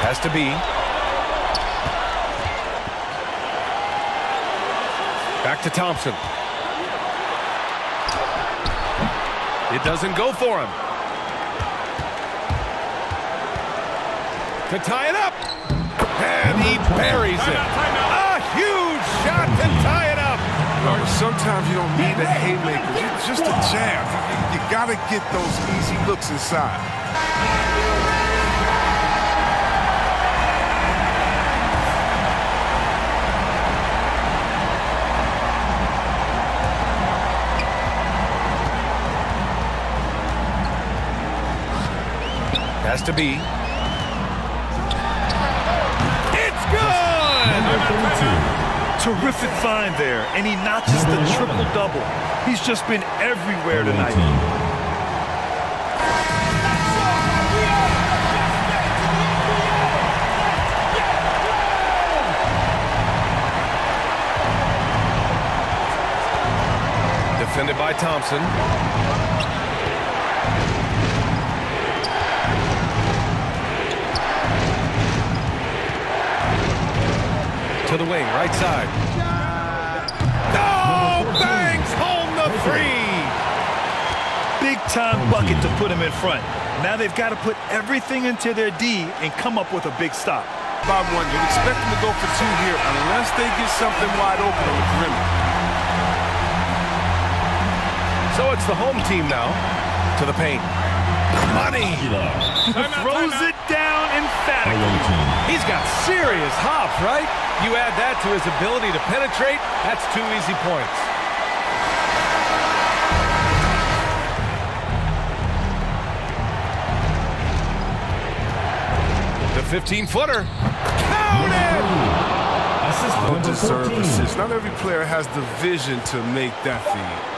Has to be. Back to Thompson. It doesn't go for him. To tie it up. And he buries it. A huge shot to tie sometimes you don't need a haymaker, ju- just a jab. You, you got to get those easy looks inside. Has to be. Terrific find there, and he notches the triple-double. He's just been everywhere tonight. Defended by Thompson. To the wing, right side. Oh, bangs home the three. Big time bucket to put him in front. Now they've got to put everything into their D and come up with a big stop. By one, you'd expect them to go for two here unless they get something wide open on the perimeter. So it's the home team now. To the paint. Money. Throws it down emphatically. He's got serious hops, right? You add that to his ability to penetrate, that's two easy points. The 15-footer. Count it! Don't deserve assists. Not every player has the vision to make that feed.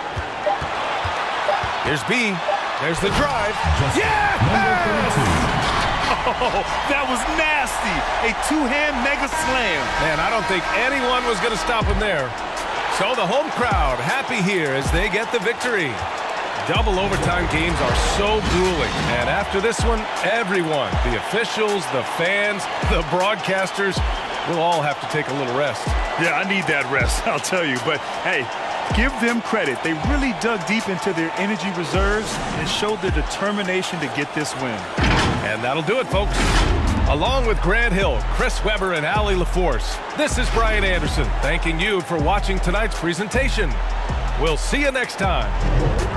Here's B. There's the drive. Yeah! Oh, that was nasty. A two-hand mega slam. Man, I don't think anyone was going to stop him there. So the home crowd happy here as they get the victory. Double overtime games are so grueling. And after this one, everyone, the officials, the fans, the broadcasters, we'll all have to take a little rest. Yeah, I need that rest, I'll tell you. But, hey, give them credit. They really dug deep into their energy reserves and showed their determination to get this win. And that'll do it, folks. Along with Grant Hill, Chris Webber, and Allie LaForce, this is Brian Anderson thanking you for watching tonight's presentation. We'll see you next time.